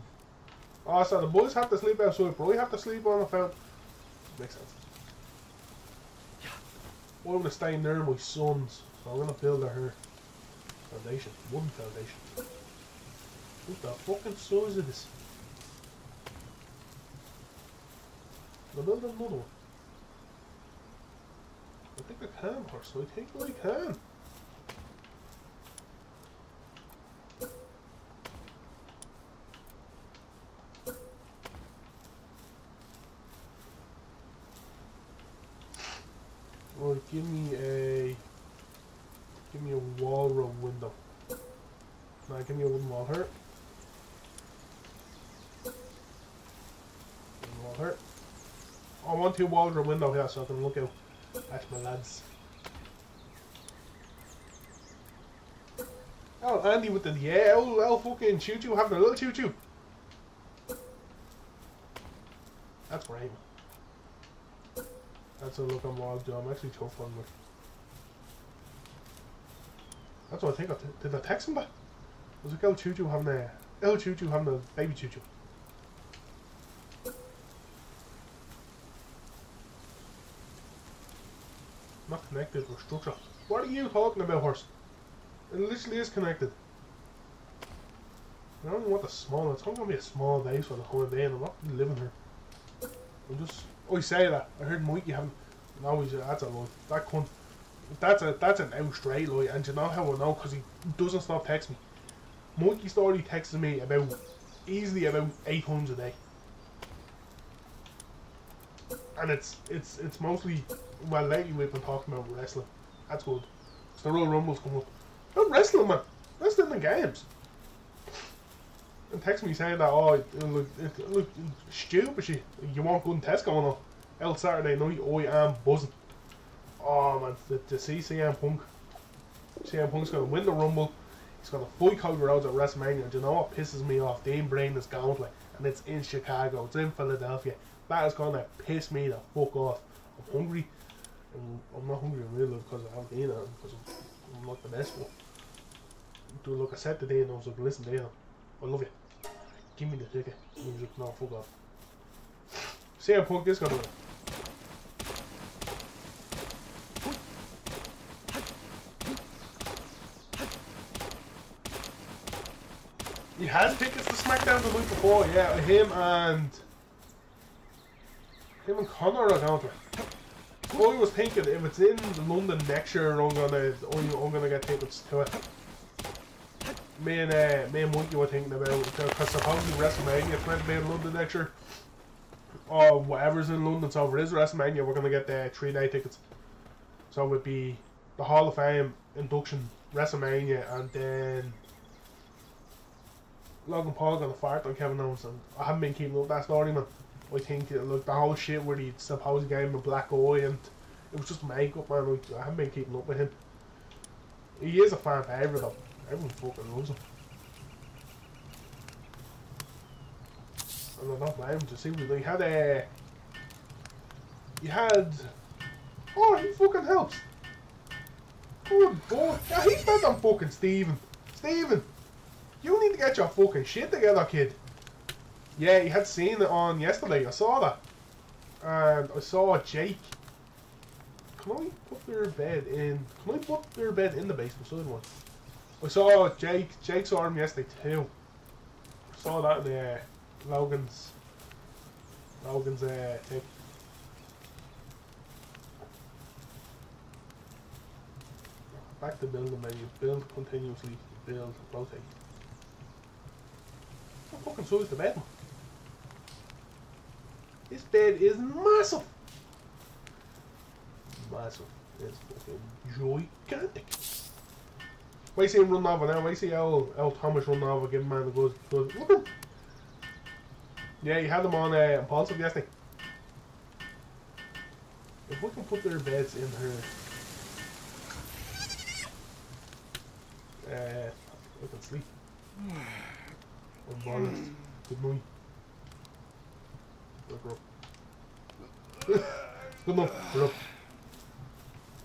Oh, so the boys have to sleep outside, but we have to sleep on the fountain. Makes sense. Well, I'm gonna stay near my sons, so I'm gonna build a her foundation, wooden foundation. What the fucking size is this? I'm building another one. I think I can, horse. I think I can. Right, give me a give me a wall row window. Now give me a wooden wall. Wooden wall here. I want two wall a window here so I can look out my lads. Oh, Andy with the yeah, oh, oh fucking choo choo having a little choo choo. That's great. That's a look I'm Joe. I'm actually tough on me. That's what I think. I did I text him back? Was it El Choo Choo having a El Choo Choo having a baby Choo Choo? Connected or structure. What are you talking about, horse? It literally is connected. I don't want the small. It's not gonna be a small base for the whole day, and I'm not living here. I'm just. Oh, you say that. I heard Mikey having. No, he's a, that's a lie. That cunt. That's a that's an out straight lie, and you know how I know? Because he doesn't stop texting me. Mikey Story texts me about easily about eight times a day, and it's it's it's mostly well lately we've been talking about wrestling. That's good. So the Royal Rumble's coming up. Not wrestling, man. Wrestling in games. And text me saying that, oh, it look, it look stupid shit. You want good test going on. El Saturday night, I am buzzing. Oh man, to, to see CM Punk. CM Punk's gonna win the Rumble. He's gonna fight Cody Rhodes at WrestleMania. Do you know what pisses me off? Dean Brain is gauntlet, and it's in Chicago. It's in Philadelphia. That is gonna piss me the fuck off. I'm hungry. I'm not hungry really because I haven't eaten because I'm, not the best one. Do look, I said today and I was like, listen, Dana, I love you. Give me the ticket. And he was like, no, fuck off. CM Punk is gonna. He had tickets to SmackDown the week before, yeah. Him and him and Connor are going to. I was thinking if it's in London next year, I'm gonna I'm, gonna get tickets to it. me and uh, me and Monkey were thinking about because supposedly WrestleMania is to be in London next year, or whatever's in London. So if it is WrestleMania, we're gonna get the three day tickets. So it would be the Hall of Fame induction, WrestleMania, and then Logan Paul gonna fart on Kevin Owens. I haven't been keeping up that story, man. I think uh, like the whole shit where he supposed gave him a black eye and it was just makeup, man. Like, I haven't been keeping up with him. He is a fan favorite though. Everyone fucking loves him. And I don't blame him to see what he had a. He had. Oh, he fucking helps. Good boy. Yeah, he's better than fucking Steven. Steven, you need to get your fucking shit together, kid. Yeah, you had seen it on yesterday. I saw that. And I saw Jake. Can I put their bed in? Can I put their bed in the basement side one? I saw Jake. Jake saw him yesterday too. I Saw that in uh, Logan's. Logan's uh, thing. Back to building menu. Build continuously. Build. Rotate. What fucking size the bed? Bed is massive. Massive. It's fucking gigantic. Why see him run over now? Why see L, L Thomas run over, give him man the. Look him. Yeah, you had them on uh, Impaulsive yesterday. If we can put their beds in her. Uh, we can sleep. I'm bollocks. Good night. Good enough. We're up.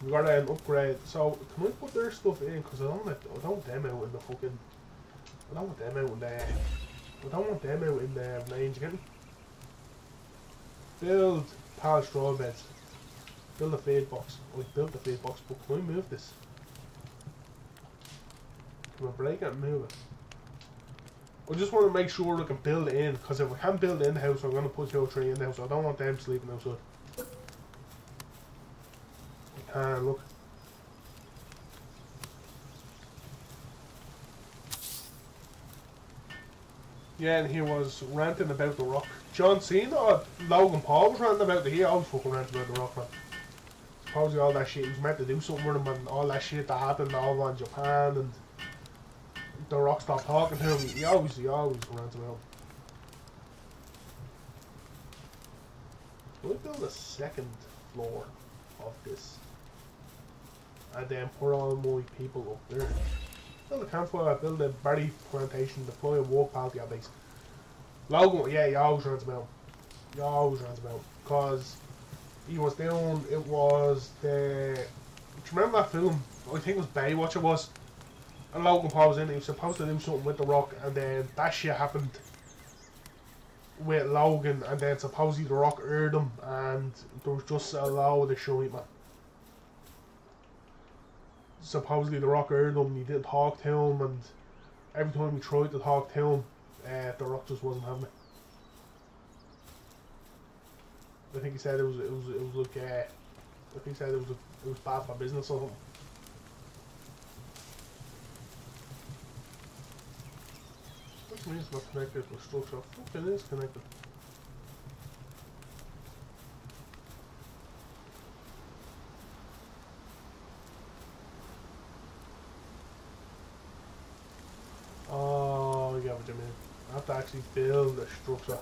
We got an um, upgrade. So can we put their stuff in? Cause I don't I don't want them out in the fucking. I don't want them out in the. I don't want them out in the range. Me? Build power straw beds. Build a feed box. We built the feed box, but can we move this? Can we break it and move it? I just want to make sure we can build in, because if we can't build in the house, I'm going to put your tree in the house. I don't want them sleeping outside. We can, look. Yeah, and he was ranting about The Rock. John Cena or Logan Paul was ranting about the He always fucking ranting about The Rock, man. Supposedly all that shit, he was meant to do something with him and all that shit that happened all in Japan and the Rock stopped talking to him. He always, he always runs about. Can we build a second floor of this? Ah, and then put all my people up there. Build a campfire, build a berry plantation, deploy a path to your base. Logan, yeah, he always runs about. He always runs about. Because he was down, it was the. Do you remember that film? I think it was Baywatch it was and Logan Paul was in. He was supposed to do something with The Rock, and then that shit happened with Logan, and then supposedly The Rock heard him, and there was just a load of shit, man. Supposedly The Rock heard him, he didn't talk to him, and every time he tried to talk to him, uh, The Rock just wasn't having it. I think he said it was it was it was like uh, I think he said it was it was bad for business or something. Means it's not connected to structure. Fucking is connected. Oh, yeah, what you mean. I have to actually build the structure.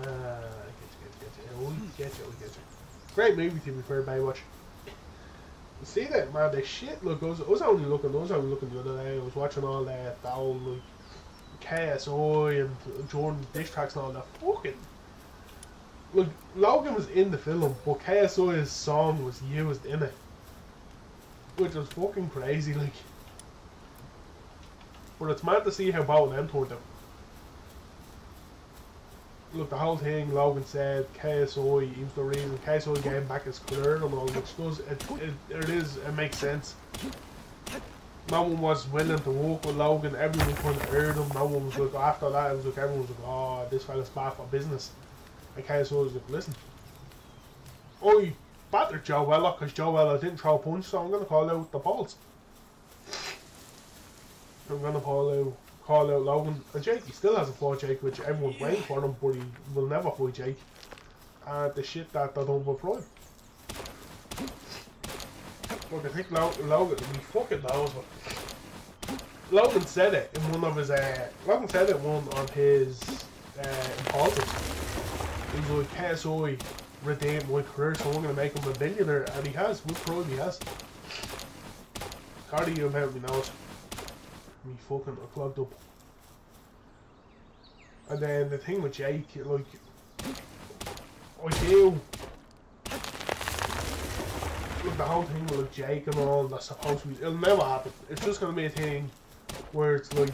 Ah, get you, get you, get you. We get you, we get you. Great movie to be fair, Baywatch. See that, man, the shit, look, I was, was only looking, I was only looking the other day, I was watching all that, that old, like, KSI and Jordan dish tracks and all that, fucking, look, Logan was in the film, but KSI's song was used in it, which was fucking crazy, like, but it's mad to see how both of them turned out. Look, the whole thing, Logan said, KSI, he was the reason, KSI gave back his career and all, which does, it, it, it is, it makes sense. No one was willing to walk with Logan, everyone kind of heard him, no one was like, after that, it was like, everyone was like, oh, this fella's bad for business. And KSI was like, listen, I battered Joe Weller, because Joe Weller didn't throw a punch, so I'm going to call out the balls. I'm gonna call out call out Logan. And Jake he still hasn't fought Jake, which everyone's waiting for him, but he will never fight Jake. And the shit that they don't prime. Look, I think Lo- Logan, he fucking knows what. Logan said it in one of his, uh, Logan said it one of his, uh, impulses. He's like, KSI redeemed my career, so I'm gonna make him a billionaire, and he has, with pride he has. Cardi, you help me now. Me fucking clogged up. And then the thing with Jake, like, I do. Look, the whole thing with Jake and all that's supposed to be, it'll never happen. It's just gonna be a thing where it's like,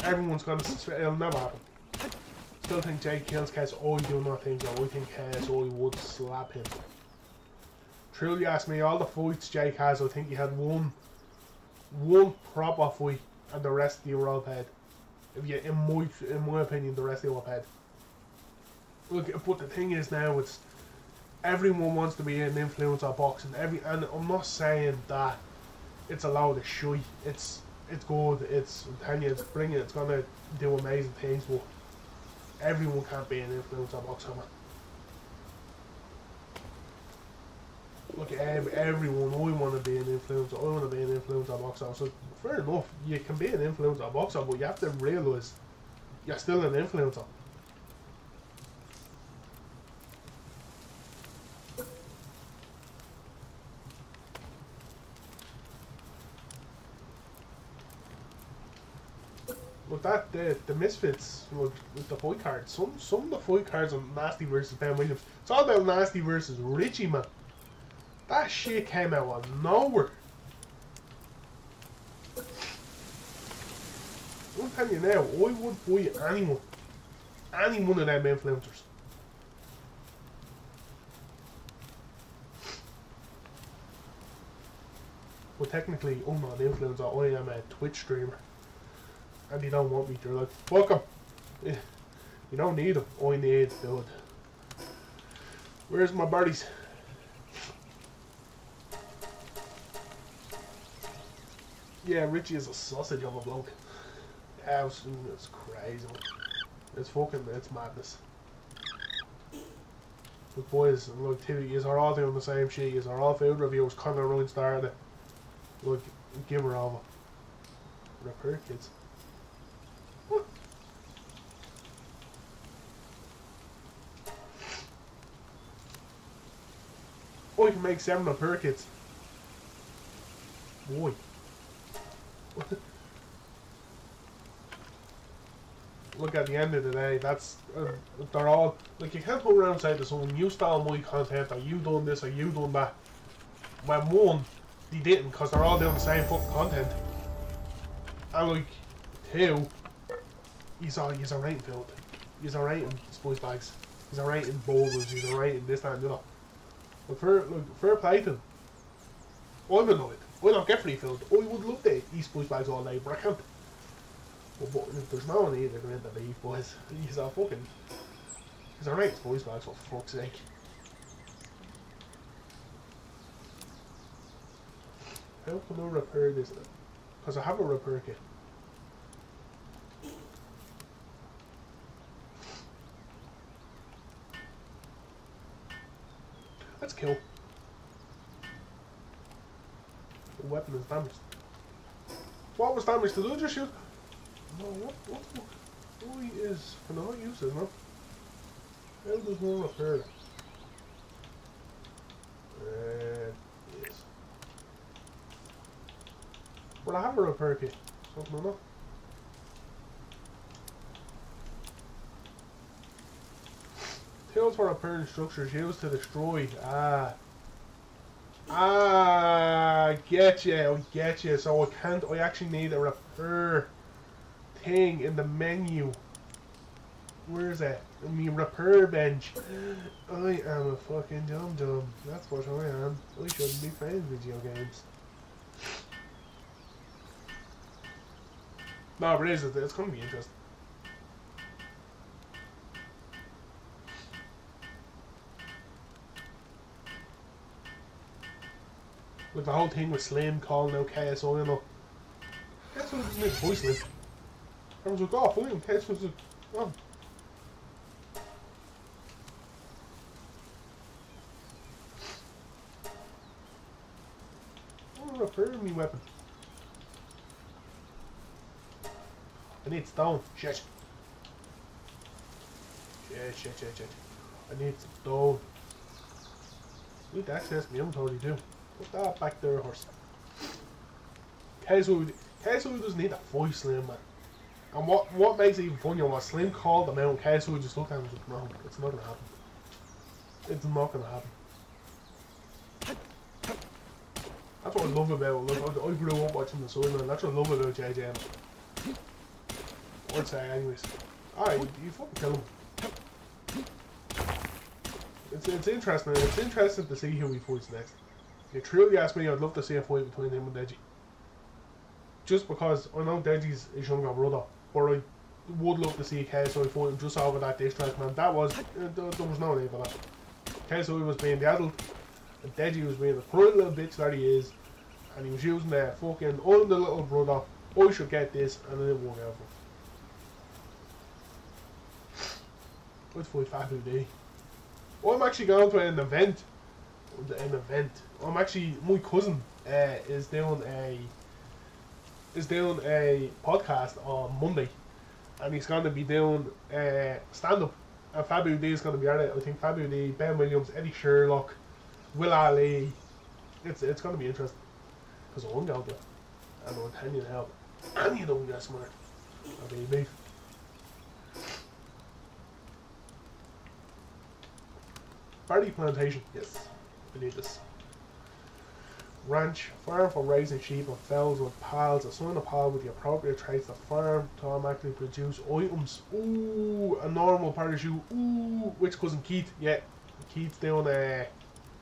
everyone's gonna, it'll never happen. Still think Jake kills Cass, I do not think that. I think Cass, I would slap him. Truly ask me, all the fights Jake has, I think he had one, one proper fight, and the rest of paid. If you, in my, in my opinion, the rest of were paid. Look, but the thing is now, it's everyone wants to be an influencer boxing. Every and I'm not saying that it's a load of shit. It's it's good. It's I'm telling you, it's brilliant. It's gonna do amazing things. But everyone can't be an influence on boxing. Man. Look, ev- everyone. I want to be an influencer. I want to be an influence on boxer. So fair enough. You can be an influencer boxer, but you have to realize you're still an influencer. With that, the the misfits with, with the fight cards. Some some of the fight cards on Nasty versus Ben Williams. It's all about Nasty versus Richie, man. That shit came out of nowhere. I'm telling you now, I would fight anyone, any one of them influencers. Well, technically, I'm not an influencer. I am a Twitch streamer and you don't want me to. Like, fuck Eh, You don't need them. I need food. Where's my birdies? Yeah, Richie is a sausage of a bloke. Yeah, it's, crazy. It's fucking, it's madness. But boys, look, TV, you are all doing the same shit. You are all food reviews. Conor Ryan started it. Look, give her over. Repair kids. Oh, you can make seven of her kids. Boy. Look, at the end of the day, that's uh, they're all like you can't go around and say to someone, "You stole my content," or "You done this," or "You done that." When one, they didn't, because they're all doing the same fucking content. And like, two, he's all he's a in field, he's alright in spice bags, he's alright in boulders, he's alright in this that, and the other. Look, fair, look, fair play to him. I'm annoyed. I don't get free filled. I would love to eat spice bags all day, but I can't. But, but if there's no one here, they're going to leave, boys. He's a fucking. He's alright, Boys bags, for fuck's sake. How can I repair this? Because I have a repair kit. Let's kill. The weapon is damaged. What was damaged? Did I just shoot? No, what, what fuck? Why is... Can I use this, no? How does one repair? Uh, yes. Well, I have a repair kit. Something or not. Tools for repairing structures used to destroy. Ah. Ah, get you, I get you. So I can't, I actually need a repair thing in the menu. Where is that? I mean, repair bench. I am a fucking dumb dumb. That's what I am. I shouldn't be playing video games. No, but it is, it's gonna be interesting. Like the whole thing with Slim calling out KSI and all. Get Case was just made voice list. Everyone's like, oh, William Case was like, oh. Repair me weapon. I need stone. Shit. Shit, shit, shit, shit. I need stone. Need access to my inventory too. Put that back there, horse. Kazu, Kazu doesn't need a voice slim, man. And what what makes it even funnier was Slim called him out and just looked at him and was like, no, it's not gonna happen. It's not gonna happen. That's what I love about look, I grew up watching the Sun, man. That's what I love about JJ. I'd say anyways. Alright, you fucking kill him. It's, it's interesting. It's interesting to see who he fights next. You truly ask me, I'd love to see a fight between him and Deji. Just because I know Deji's his younger brother, but I would love to see KSI fight him just over that diss track, man. That was, uh, there, was no need for that. KSI was being the adult, and Deji was being the cruel little bitch that he is, and he was using that fucking, I'm the little brother, I should get this, and it work out for him. Let's fight Fabu D. I'm actually going to an event. An event. I'm actually my cousin uh, is doing a is doing a podcast on Monday, and he's going to be doing uh, stand up. And Fabu D is going to be at it. I think Fabu D, Ben Williams, Eddie Sherlock, Will Ali. It's it's going to be interesting because I'm going go there, and I'm telling you now, and you don't get smart. I'll be beef. Party plantation. Yes, need this. Ranch. Farm for raising sheep and fowls with pals. Assign a pal with the appropriate traits to farm to automatically produce items. Ooh, a normal parachute. Ooh, which cousin Keith? Yeah, Keith's doing uh,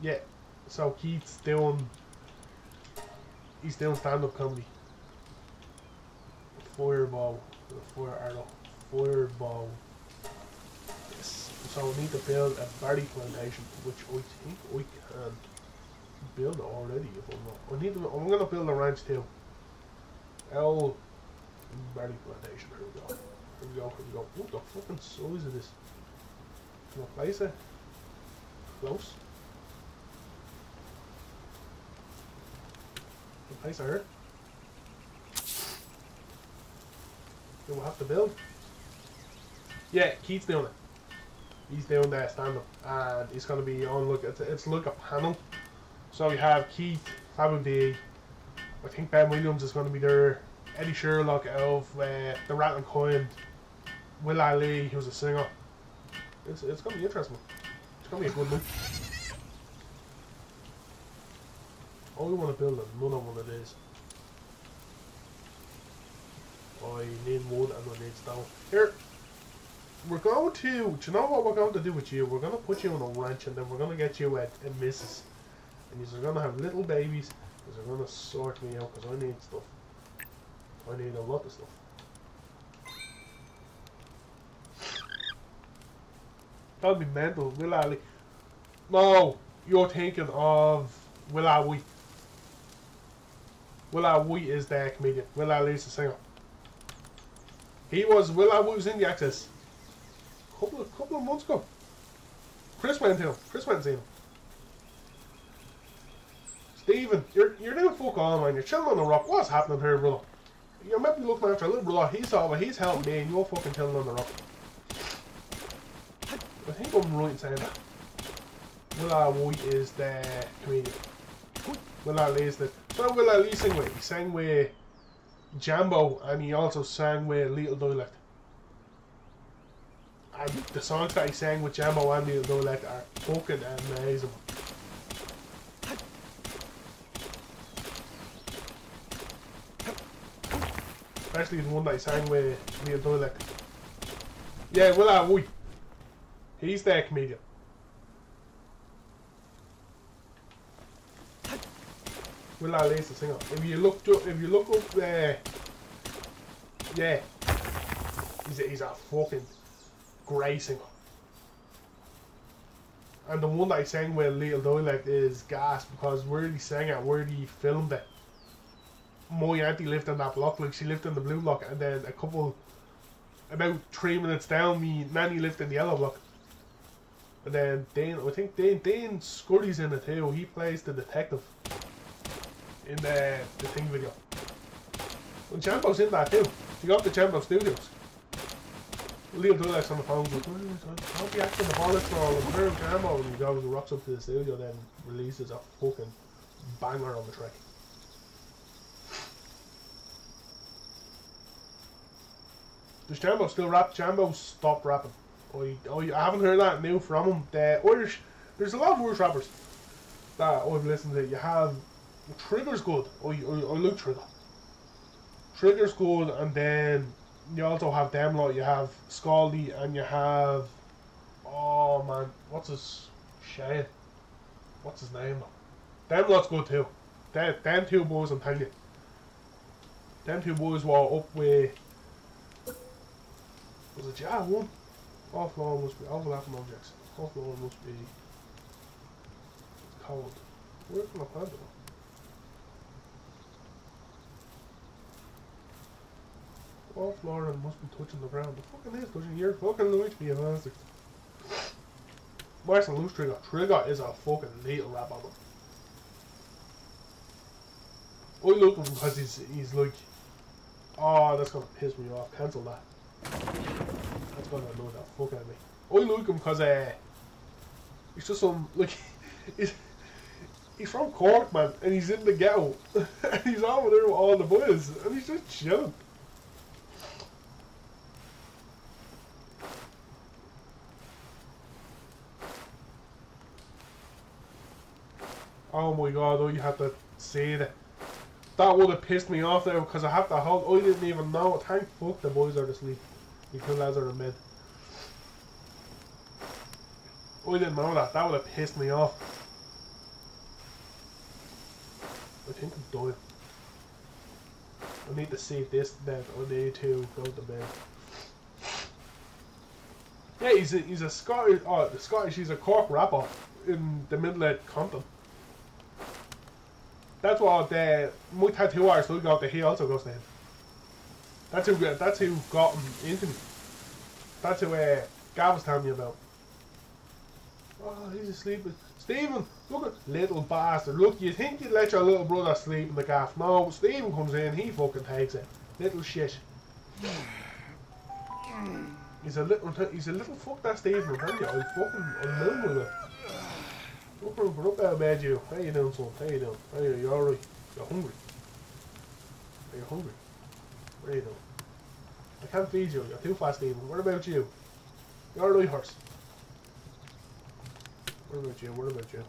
yeah. So Keith's doing. He's doing stand-up comedy. Fireball, fire arrow, fireball. So we need to build a berry plantation, which I think we can build already. If I'm not, I need to. I'm gonna build a ranch too. L berry plantation. Here we go. Here we go. Here we go. What the fucking size is this? Can I place it? Close. Can I place it here? Do we have to build? Yeah, Keith's doing it. He's doing that stand up. And he's going to be on look it's, it's like a panel. So we have Keith Fabu D I think Ben Williams is going to be there. Eddie Sherlock of uh, the Rattling Coin Will Ali who's a singer. It's, it's going to be interesting. It's going to be a good look. I want to build another one of these. I need wood and I need stone. Here we're going to, do you know what we're going to do with you? We're going to put you on a ranch and then we're going to get you a, a missus. And you're going to have little babies because they're going to sort me out because I need stuff. I need a lot of stuff. That'll be mental. Will Ali. No, you're thinking of Will Ali. Will Ali is the comedian. Will Ali is the singer. He was, Will Ali was in the Access couple of couple of months ago. Chris went to him. Chris went to him. Stephen, you're you're doing fuck all, man. You're chilling on the rock. What's happening here, brother? You're be looking after a little brother. He's over. He's helping me, and you're fucking chilling on the rock. I think I'm right in saying that. Will Ali is the comedian. Will Ali is the. So Will Ali sing with? He sang with Jambo, and he also sang with Little Dialect. And the songs that he sang with Jambo and Neil Dolek are fucking amazing. Especially the one that he sang with Neil Dolek. Yeah, well, uh, we. He's the comedian. Will I the singer? If you look up, if you look up there, yeah, he's a, he's a fucking great singer. And the one that I sang with Little Dialect is gas because where he sang it, where he filmed it. my auntie lived in that block, like she lived in the blue block, and then a couple, about three minutes down, me nanny lived in the yellow block. And then Dane, I think Dane, Dane Scurry's in it too. He plays the detective in the the thing video. And Chambo's in that too. He got the Chambo Studios. Leo Dullex on the phone goes, "Oh, I'll be acting the bollocks for all of them. Chambo, and he goes and rocks up to the studio, then releases a fucking banger on the track. Does Jambo still rap? Jambo stopped rapping. I, I, I haven't heard that new from him. The Irish, there's a lot of Irish rappers that I've listened to. You have Trigger's good. I, I, I like Trigger. Trigger's good, and then you also have them lot. You have Scaldy, and you have oh man, what's his Shane? What's his name? Them lot's good too. Them, them two boys, I'm telling you. Them two boys were up with. Was it Ja one? Offline must be overlapping objects. Offline must be cold. Where can I find it? Offline must be touching the ground. The fucking is touching here. fucking Luigi, you bastard. Marcel Loose Trigger. Trigger is a fucking needle rap album. I look him because he's he's like, oh, that's gonna piss me off. Cancel that. That's gonna annoy the fuck out of me. I like him because uh, he's just some like he's he's from Cork, man, and he's in the ghetto, and he's over there with all the boys, and he's just chilling. Oh my god, oh you have to say that. That would have pissed me off there because I have to hold. Oh, I didn't even know. Thank fuck the boys are asleep. The two lads are in bed. Oh, I didn't know that. That would have pissed me off. I think I'm done. I need to save this then. I need to go to bed. Yeah, he's a, he's a Scottish, oh, the Scottish, he's a Cork rapper in the middle of Compton. That's what the my tattoo artist who got the he also goes him. That's who that's who got him into me. That's who uh, Gav was telling me about. Oh, he's asleep. Stephen, look at little bastard. Look, you think you'd let your little brother sleep in the gaff? No, Stephen comes in, he fucking takes it. Little shit. He's a little, he's a little fuck that Stephen. I'm telling you, I fucking, living with it. Look, look, look out, bad you. How you doing, son? How you doing? How you, you alright? You're hungry. Are you hungry? What are you doing? I can't feed you. You're too fast, even. What about you? You're a light horse. What about you? What about you?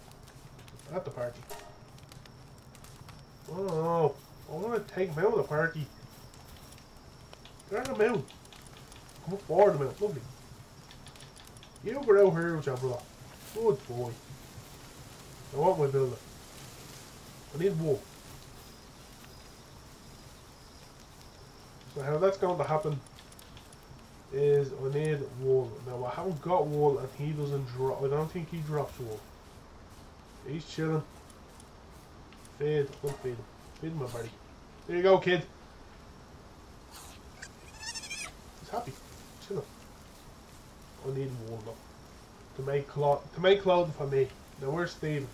At the party. Oh, I want to take him out of the party. Get him out. Come up forward a minute. Lovely. You go out here with your brother. Good boy. I want my builder. I need wool. So how that's going to happen is I need wool. Now I haven't got wool and he doesn't drop. I don't think he drops wool. He's chilling. Feed. Don't feed him. Feed my buddy. There you go, kid. He's happy. Chilling. I need wool though. To make cloth to make for me. Now where's Steven?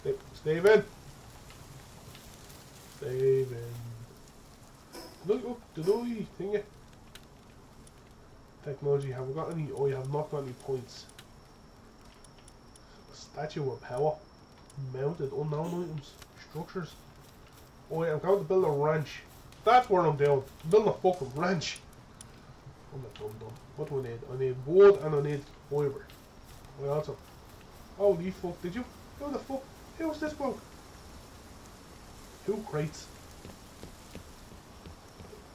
Ste Steven? Steven. Look, look, the I thingy? Technology, have we got any? Oh, you have not got any points. Statue of power. Mounted unknown items. Structures. Oh, yeah, I'm going to build a ranch. That's what I'm doing. Building a fucking ranch. I'm not dumb dumb. What do I need? I need wood and I need fibre. I also. Oh, Holy fuck, did you? Who the fuck? Who was this bloke? Hoocrates?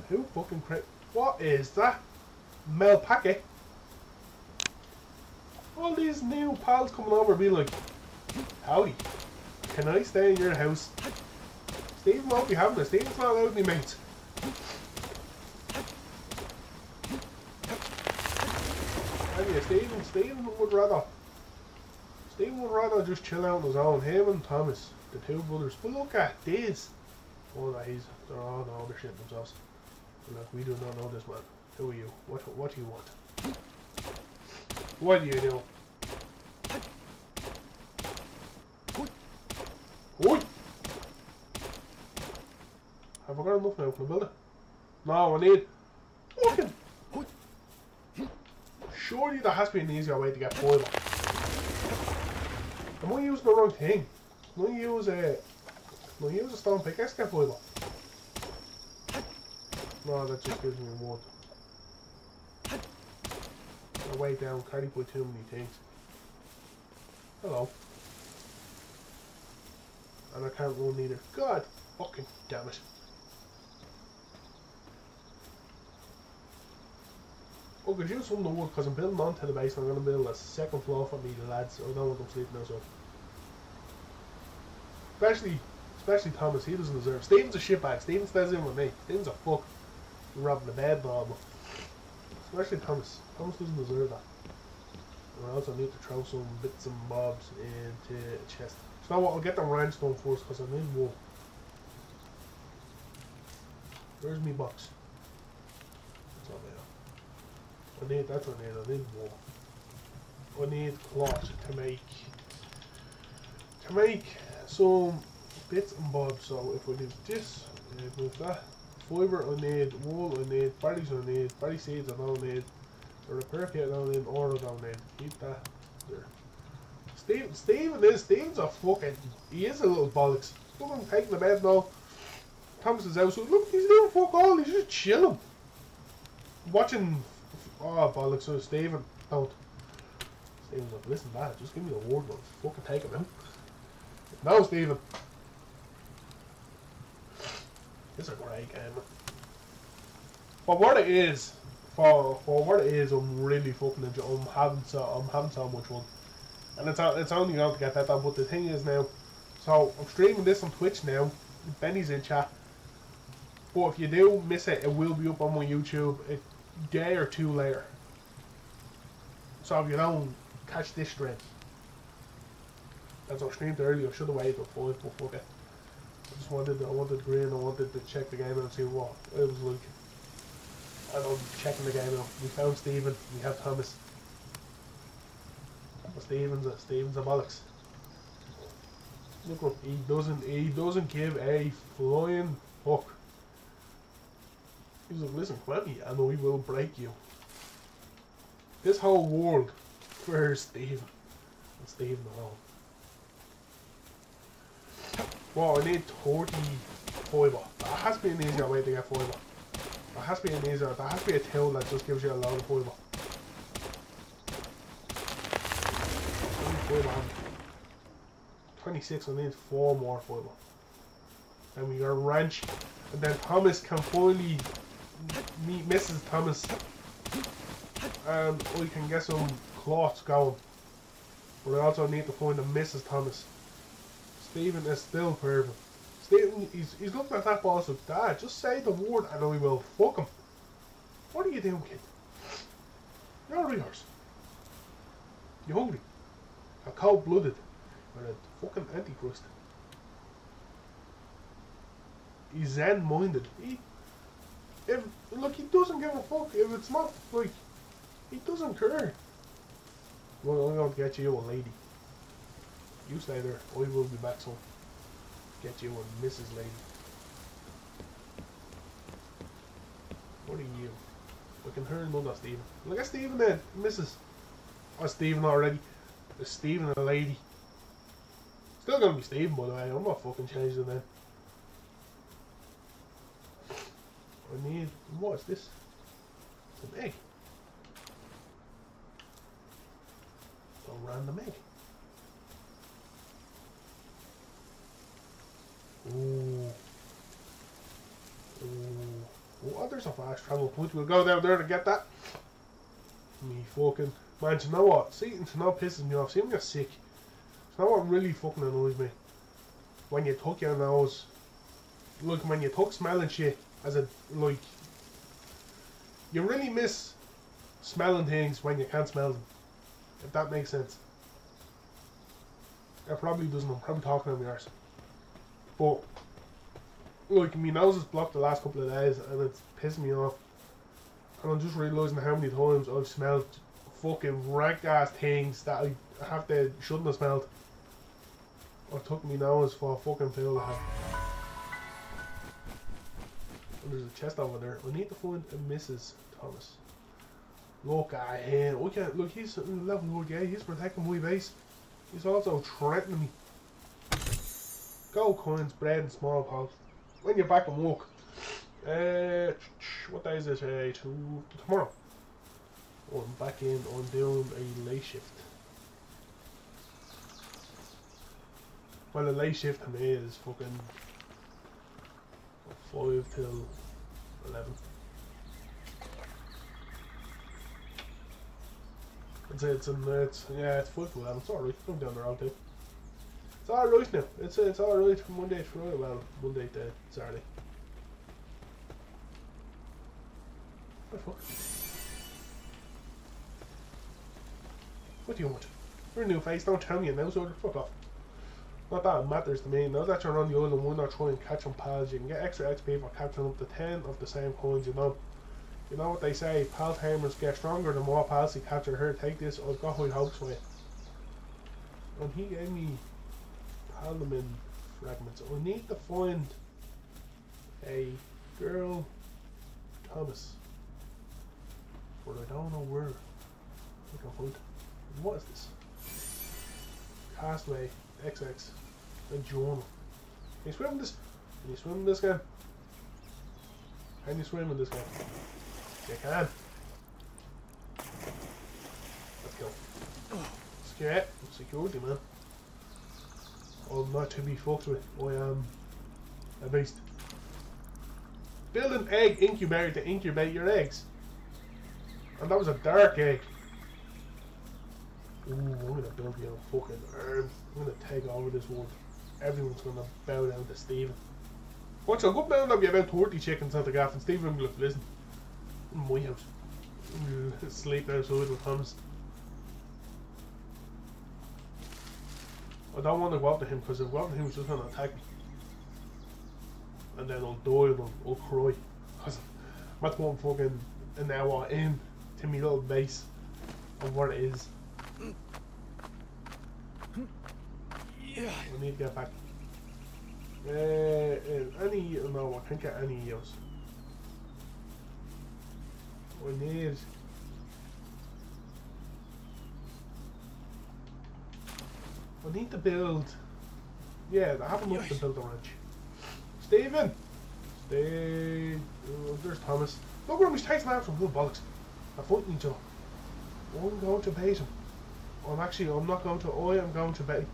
Who fucking crate? What is that? Melpaca? All these new pals coming over being like, Howdy, can I stay in your house? Stephen won't be having this. Stephen's not allowed any mates. Anyway, Stephen, Stephen would rather Stephen would rather just chill out on his own. Him and Thomas, the two brothers. But look at this. Oh, oh no, he's they're all know their shit themselves. Look, we do not know this man. Who are you? What what do you want? What do you do? Have I got enough now? for the build it? No, I need fucking Surely there has to be an easier way to get foil. Am I using the wrong thing? Can I use a... Can I use a stone pickaxe get foil? No, that just gives me one. I way down, can't put too many things. Hello. And I can't run either. God fucking damn it. Oh, could use some of the wood because I'm building onto the base and I'm going to build a second floor for me lads. I don't want them sleeping so. Especially, especially Thomas, he doesn't deserve. Steven's a shitbag. Steven stays in with me. Steven's a fuck. Robbing the bed, Bob. Especially Thomas. Thomas doesn't deserve that. And I also need to throw some bits and bobs into a chest. So now what? I'll get the rhinestone first because I need wool. Where's me box? Not there. I need that's what I need. I need wool. I need cloth to make to make some bits and bobs. So if we do this, uh, move that. Fiber I need, wool I need, berries I need, berry seeds I don't need, a repair kit I don't need, ore I don't need. Keep that there. Steve, Steven is, Steven's a fucking, he is a little bollocks. Look him taking the bed now. Thomas is out, so look, he's doing fuck all, he's just chilling. Watching, oh bollocks, so Steven, don't. Steven's like, listen dad, just give me the word, I'll fucking take him out. No, Steven. It's a great game. For what it is, for for what it is, I'm really fucking enjoying. I'm having so I'm having so much fun, and it's it's only going to get better. But the thing is now, so I'm streaming this on Twitch now. Benny's in chat. But if you do miss it, it will be up on my YouTube a day or two later. So if you don't catch this thread, as I streamed earlier, I should have waited five, but fuck it. I just wanted to, I wanted to grin, I wanted to check the game and see what it was like. And I'm checking the game out. We found Steven, we have Thomas. But Steven's a Steven's a bollocks. Look what he doesn't he doesn't give a flying fuck. He's like, listen, Clemmy, I know we will break you. This whole world for Steven. And Steven alone. Well, I need 30 fibre. That has to be an easier way to get fibre. There has to be an easier, that has to be a tool that just gives you a lot of many fibre 26, I need 4 more fibre. Then we got wrench. And then Thomas can finally meet Mrs. Thomas. And we can get some cloths going. But I also need to find a Mrs. Thomas. Stephen is still perfect. Stephen, he's, he's looking at that and says, Dad, just say the word and we will fuck him. What are you doing, kid? You're a yours. You're hungry? A cold blooded. You're a fucking antichrist. He's zen minded. He if look he doesn't give a fuck if it's not like he doesn't care. Well I'm gonna get you a lady. You stay there. I will be back soon. Get you a Mrs. Lady. What are you? I can hear another Stephen. Look at Stephen then. Mrs. Oh, Stephen already. There's Stephen and a lady. Still gonna be Stephen, by the way. I'm not fucking changing that. I need. What is this? It's an egg. A random egg. Ooh. Ooh. Oh, there's a fast travel point. We'll go down there to get that. Me fucking. Man, you know what? See, it's not pisses me off. See when you're sick. It's not what really fucking annoys me. When you tuck your nose. Look, when you tuck smelling shit as a, like. You really miss smelling things when you can't smell them. If that makes sense. It probably doesn't. I'm probably talking on my arse. But like my nose is blocked the last couple of days and it's pissing me off. And I'm just realising how many times I've smelled fucking rank ass things that I have to shouldn't have smelled. I took me nose for a fucking pill to have. There's a chest over there. I need to find Mrs. Thomas. Look at him. We can't look he's level one guy, he's protecting my base. He's also threatening me. Gold coins, bread and small pots. When you're back and walk. Uh, what day is it? Uh, to, tomorrow. Oh, I'm back in. I'm doing a late shift. Well, a late shift to me is fucking five till eleven. I'd say it's in it's yeah it's five till eleven. It's alright. I'm down the road too. It's alright now. It's it's alright from Monday to Friday. Well, Monday to Saturday. What the? What do you want? You're a new face. Don't tell me you know, so fuck off. Not that it matters to me. Now that you're on the island, why not try and catch some pals? You can get extra XP for capturing up to 10 of the same coins, you know. You know what they say, pal tamers get stronger the more pals you capture. Here, take this. I've got high hopes you. And he gave me Paldium fragments. I need to find a girl Thomas. But I don't know where I can find. What is this? Castaway XX. A journal. Can you swim this? Can you swim this game? Can you swim in this game? You can. Let's go. Secure security man. I'm not to be fucked with. I am a beast. Build an egg incubator to incubate your eggs. And that was a dark egg. Ooh, I'm gonna build you a fucking arm. I'm gonna take over this world. Everyone's gonna bow down to Stephen. Once I'll go down, there'll be about 30 chickens at the gaff, and Stephen will be like, listen, my house. Uh, Sleep outside with Thomas. I don't want to go up to him because if I go up to him, he's just gonna attack me. And then I'll die and I'll, I'll cry. Because I'm at one fucking an hour in to my little base of what it is. Yeah. I need to get back. Uh, uh, any, no, I can't get any else. I need. I need to build. Yeah, I have enough to build a ranch. Stephen! Steve. Oh, there's Thomas. Look where he's taking out from little bollocks. I'm fighting each other. I'm going to bait him. I'm actually, I'm not going to, I am going to bait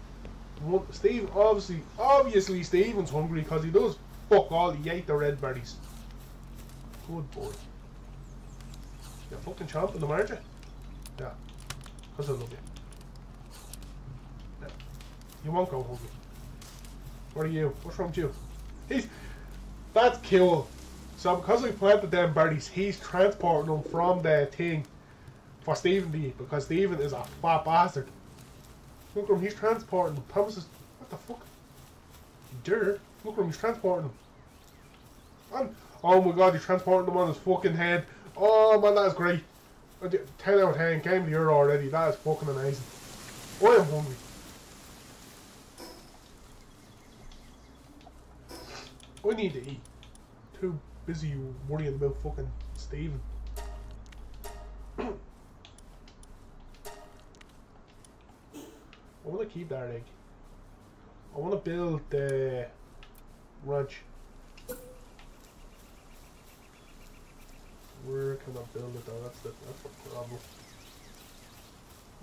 Steve, obviously, obviously Stephen's hungry because he does fuck all. He ate the red berries. Good boy. You're fucking chomping them, aren't you? Yeah. Because I love you. Yeah. You won't go hungry. What are you? What's wrong with you? He's. That's cool. So because we planted them berries, he's transporting them from the thing for Stephen to eat because Stephen is a fat bastard. Him, he's transporting them. Thomas is. What the fuck? Dirt. Him, he's transporting them. And, oh my god, he's transporting them on his fucking head. Oh man, that is great. I did- 10 out of 10, came to here already. That is fucking amazing. I am hungry. I need to eat. Too busy worrying about fucking Stephen. I want to keep that egg. I want to build the ranch. Where can I build it though? That's the that's the problem.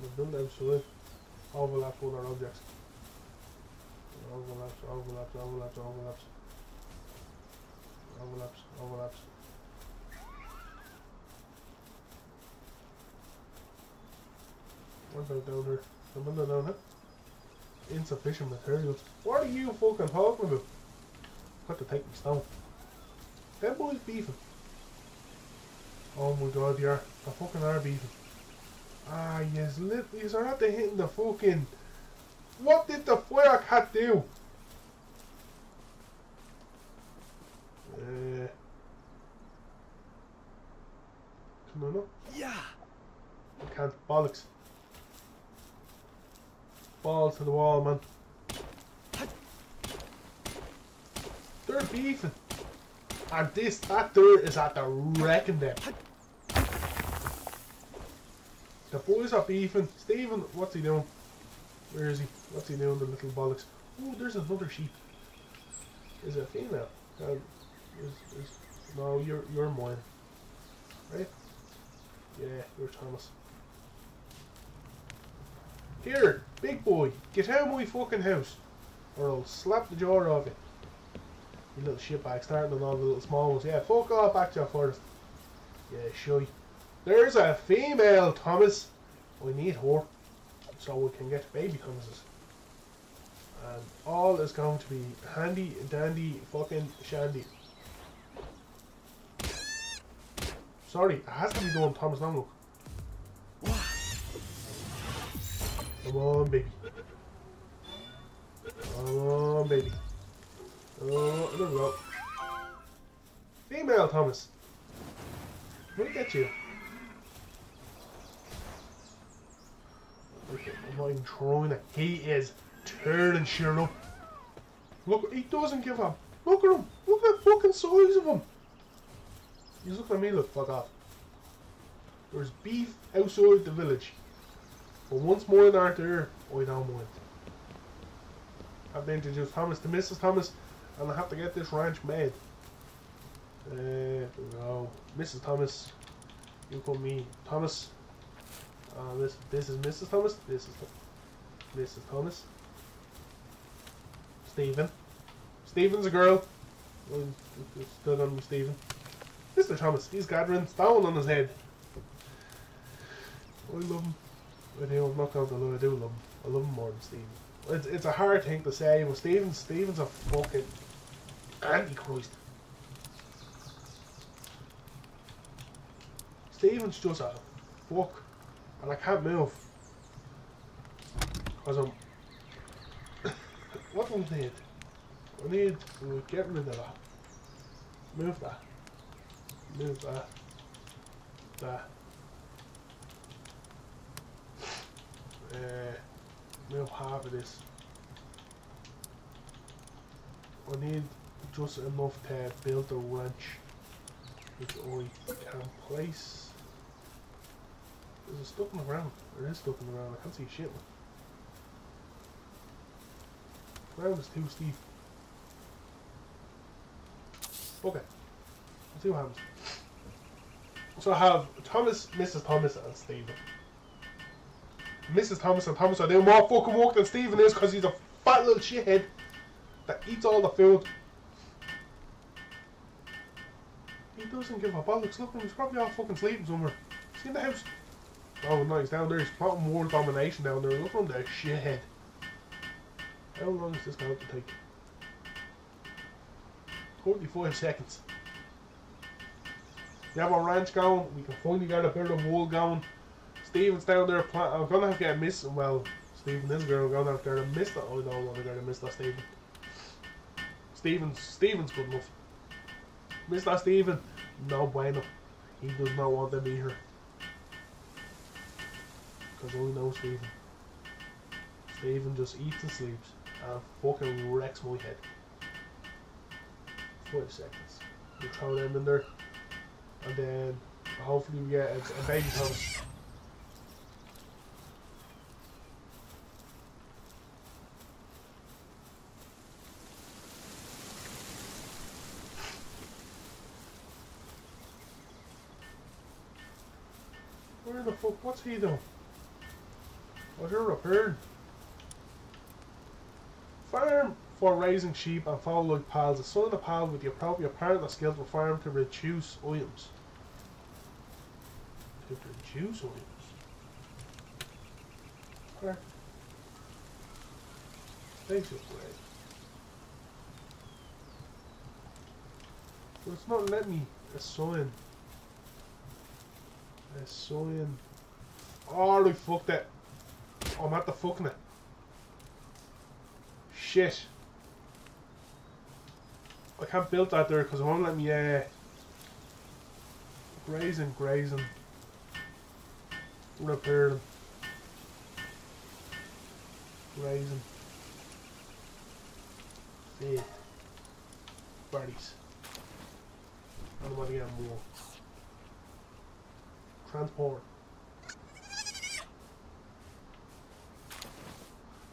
I'm build outside. Overlap with other objects. Overlaps, overlaps, overlaps, overlaps. Overlaps, overlaps. What about down here? Something down here? Insufficient materials. What are you fucking talking about? Got to take me stone. That boys beefing. Oh my god, you are. They fucking are beefing. Ah, yes, lit. Yes, are they hitting the fucking. What did the fire cat do? Uh, no, no. Yeah. I can't. Bollocks. Ball to the wall, man. They're beefing. And this, that is at the wrecking them. The boys are beefing. Stephen, what's he doing? Where is he? What's he doing, the little bollocks? Oh, there's another sheep. Is it a female? Um, is, is, no, you're, you're mine. Right? Yeah, you're Thomas. Here, big boy, get out of my fucking house, or I'll slap the jaw off you. You little shitbag, starting on all the little small ones. Yeah, fuck off back to your forest. Yeah, shy. There's a female, Thomas. We need her, so we can get baby Thomases. And all is going to be handy dandy fucking shandy. Sorry, it has to be done, Thomas Longo. Come on, baby. Come on, baby. Oh, there we go. Female Thomas. Me get you. Okay, I'm not even trying it. He is turning shit up. Look, he doesn't give up. Look at him. Look at the fucking size of him. He's looking at me, look, fuck off. There's beef outside the village. But once more aren't there, I don't mind. I have to introduce Thomas to Mrs. Thomas, and I have to get this ranch made. There we go. Mrs. Thomas, you call me Thomas. Uh, this this is Mrs. Thomas. This is Mrs. Thomas. Stephen. Stephen's a girl. Still gonna be Stephen. Mr. Thomas. He's gathering stone on his head. I love him. Not going. I do love him. I love him more than Steven. It's, it's a hard thing to say, but Stephen Stephen's a fucking antichrist. Steven's just a fuck, and I can't move because I'm. what do I need? I need to get rid of that. Move that. Move that. That. Uh, half of this. I need just enough to build a wrench which I can place. Is it stuck in the ground? It is stuck in the ground. I can't see shit. The ground is too steep. Okay. Let's see what happens. So I have Thomas, Mrs. Thomas, and Stephen. Mrs. Thomas and Thomas are doing more fucking work than Stephen is because he's a fat little shithead that eats all the food. He doesn't give a bollocks. Look, he's probably all fucking sleeping somewhere. Is he in the house? Oh no, he's down there. He's plotting world domination down there. Look at that shithead. How long is this going to take? 45 seconds. We have our ranch going. We can finally get a bit of wool going. Steven's down there. I'm gonna have to get Miss. Well, Steven is girl. Oh, I'm gonna have to get a Mister. Oh, I don't want to get a Mister Steven. Steven's Steven's good enough. Mr. Steven, no bueno. He does not want to be here. Because I know Steven. Steven just eats and sleeps and fucking wrecks my head. Five seconds. We throw them in there. And then hopefully we get a, a baby Thomas. The fuck? What's he doing? What's your repair? Farm for raising sheep and follow like pals. Assign a pal with the appropriate partner skill to farm to reduce items. To reduce items. Part. Basic way. But it's not letting me assign. Oh, I fucked it. I'm at the fucking it. Shit. I can't build that there because it won't let me uh, grazing, grazing, repair them. Grazing. Feed. Berries. I don't want to get more. Transport.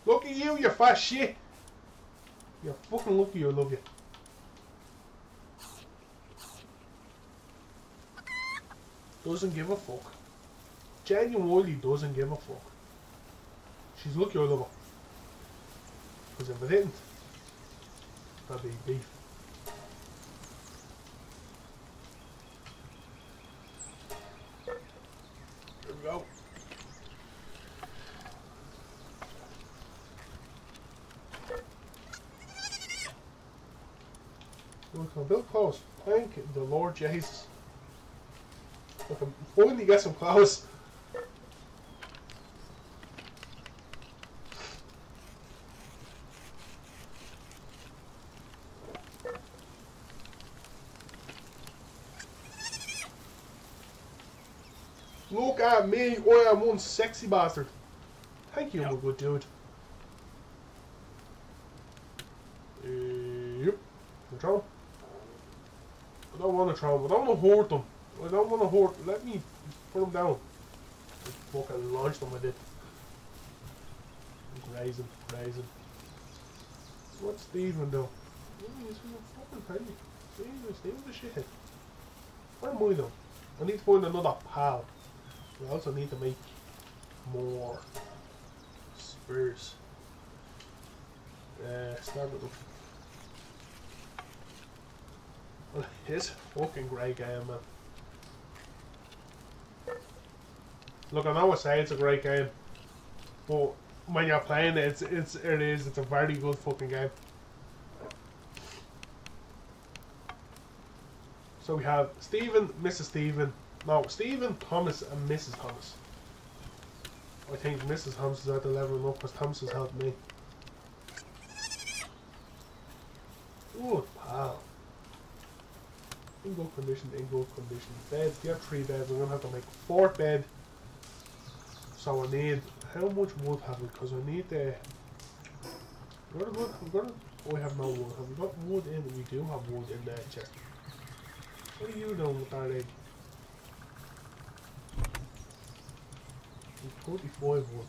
Look at you, you fat shit! You're fucking lucky you love you. Doesn't give a fuck. Genuinely doesn't give a fuck. She's lucky I love her. Because if it didn't, that'd be beef. There we go. Built close. Thank the Lord Jesus. Look, I'm finally get some clothes. Look at me, I am one sexy bastard. Thank you, Yep. good dude. Yep. Control. I to them. I don't want to hurt them. I don't to hurt. Let me put them down. I fucking launch them with it. Grazing, grazing. What's Steven? Oh, he's fucking tiny. Steven, Steven's a shithead. Where am I though? I need to find another pal. We also need to make more spears. Uh, start with them. A fucking great game, man. Look, I know I say it's a great game, but when you're playing it, it's, it's it is it's a very good fucking game. So we have Stephen, Mrs. Stephen, no Stephen, Thomas, and Mrs. Thomas. I think Mrs. Thomas is at the level up because Thomas has helped me. Good pal. In good condition, in good condition. Beds, you have three beds. I'm gonna have to make fourth bed. So I need how much wood have we? Because I need the. I'm gonna, go- I'm gonna. Oh, I have no wood. Have we got wood in? We do have wood in there, chest. What are you doing with that egg? Forty-five wood.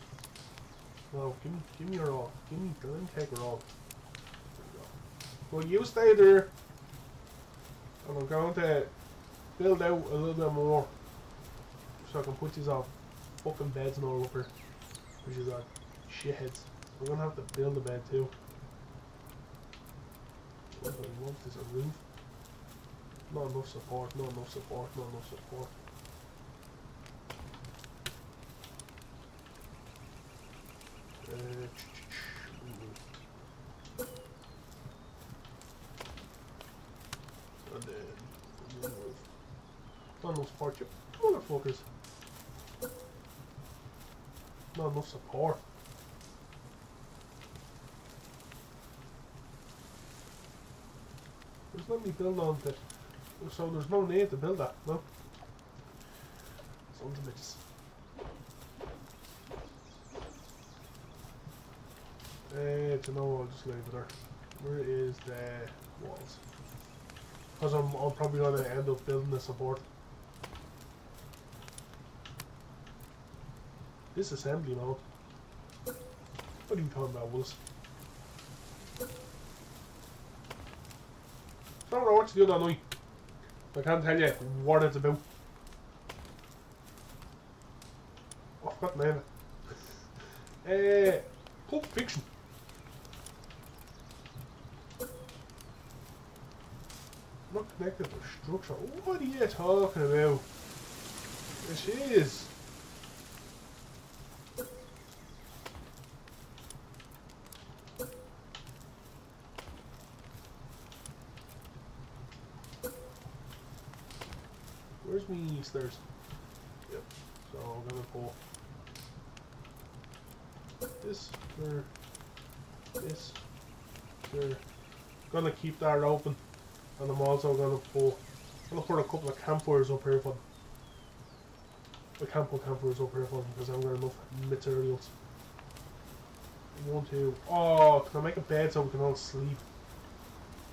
No, give me, give me your all. Give me, let me take her all. We. Well, you stay there. And I'm going to build out a little bit more so I can put these off fucking beds and all up here. Which is our shitheads. We're gonna have to build a bed too. What I want is a roof. Not enough support, not enough support, not enough support. Uh, and then remove. Enough support, you motherfuckers. Not enough support. There's let me build on it. So there's no need to build that, no? Sons of bitches. Uh, to know, I'll just leave it there. Where is the walls? Because I'm, I'm probably going to end up building the support. Disassembly mode. What are you talking about, Willis? I don't know what to do that. I can't tell you what it's about. Oh, I forgot the name. Uh, Pulp Fiction. Not connected to structure. What are you talking about? This is. Where's me stairs? Yep. So I'm gonna pull this there, this there. Gonna keep that open And I'm also gonna pull I'm gonna put a couple of campfires up here for them. The campo campfires up here for them because I'm gonna enough materials. One, two. Oh, can I make a bed so we can all sleep?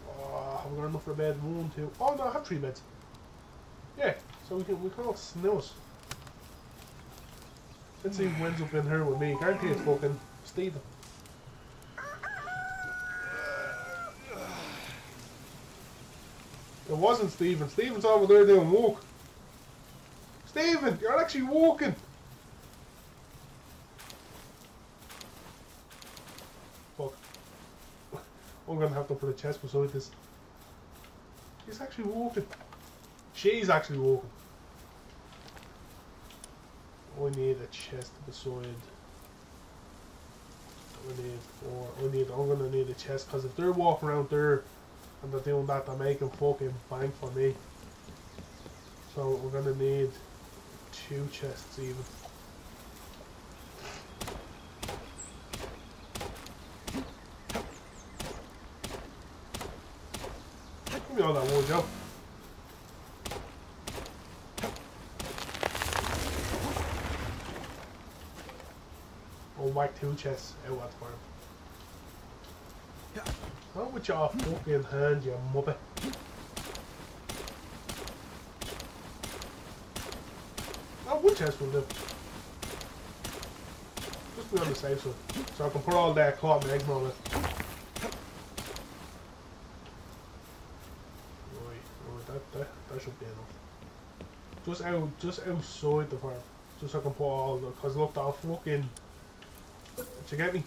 Oh, we got enough for a bed? One, two. Oh no, I have three beds. So we can we can all snooze. Let's see who ends up in here with me. Guarantee it's fucking Stephen. It wasn't Stephen. Stephen's over there doing walk. Stephen, you're actually walking. Fuck. I'm gonna have to put a chest beside this. He's actually walking. She's actually walking. I need a chest beside. I need, or I need, I'm gonna need a chest because if they're walking around there and they're doing that, they're making fucking bank for me. So we're gonna need two chests even. Give me all that wood, Joe. I'll whack two chests out at the farm. Not with your fucking hand, you muppet. Oh, one chest will do. Just to be on the safe side. So I can put all that cotton eggs on it. That, that, that should be enough. Just out, just outside the farm. Just so I can put all the, cause look, that fucking, get me?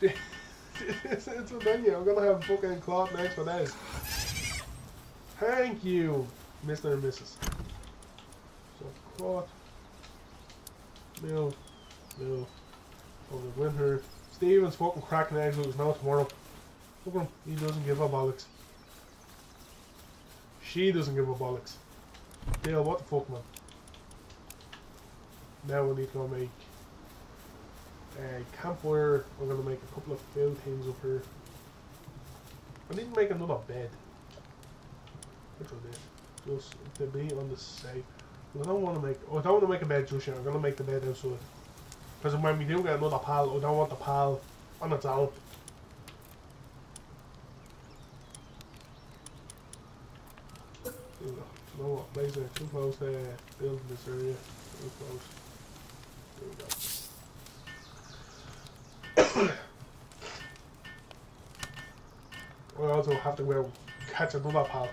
it's, it's a menu. I'm gonna have fucking cloth next for this. Thank you, Mr. and Mrs. So cloth, milk, milk. Oh, the winter. Steven's fucking cracking eggs with his mouth tomorrow. Look at him. He doesn't give a bollocks. She doesn't give a bollocks. Dale, what the fuck, man? Now we need to go make a campfire. I'm gonna make a couple of food things up here. I need to make another bed. Which one is? Just to be on the safe. I don't want to make. Oh, I don't want to make a bed just yet. I'm gonna make the bed outside. Because when we do get another pal, I don't want the pal on its own. You know what? Basically, too close to building this area. Too close. There we go. I also have to go catch another pal.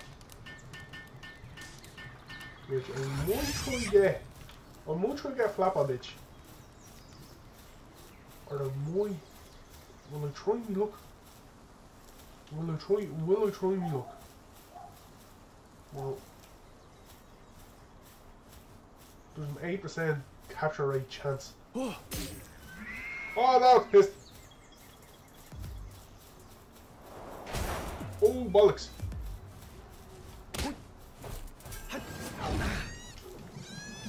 Which I might try to get. I might try to get Flapper bitch. Or I might. Will I try me look? Will I try will I try me look? Well there's an eight percent capture rate chance. Oh no, pissed. Oh, bollocks.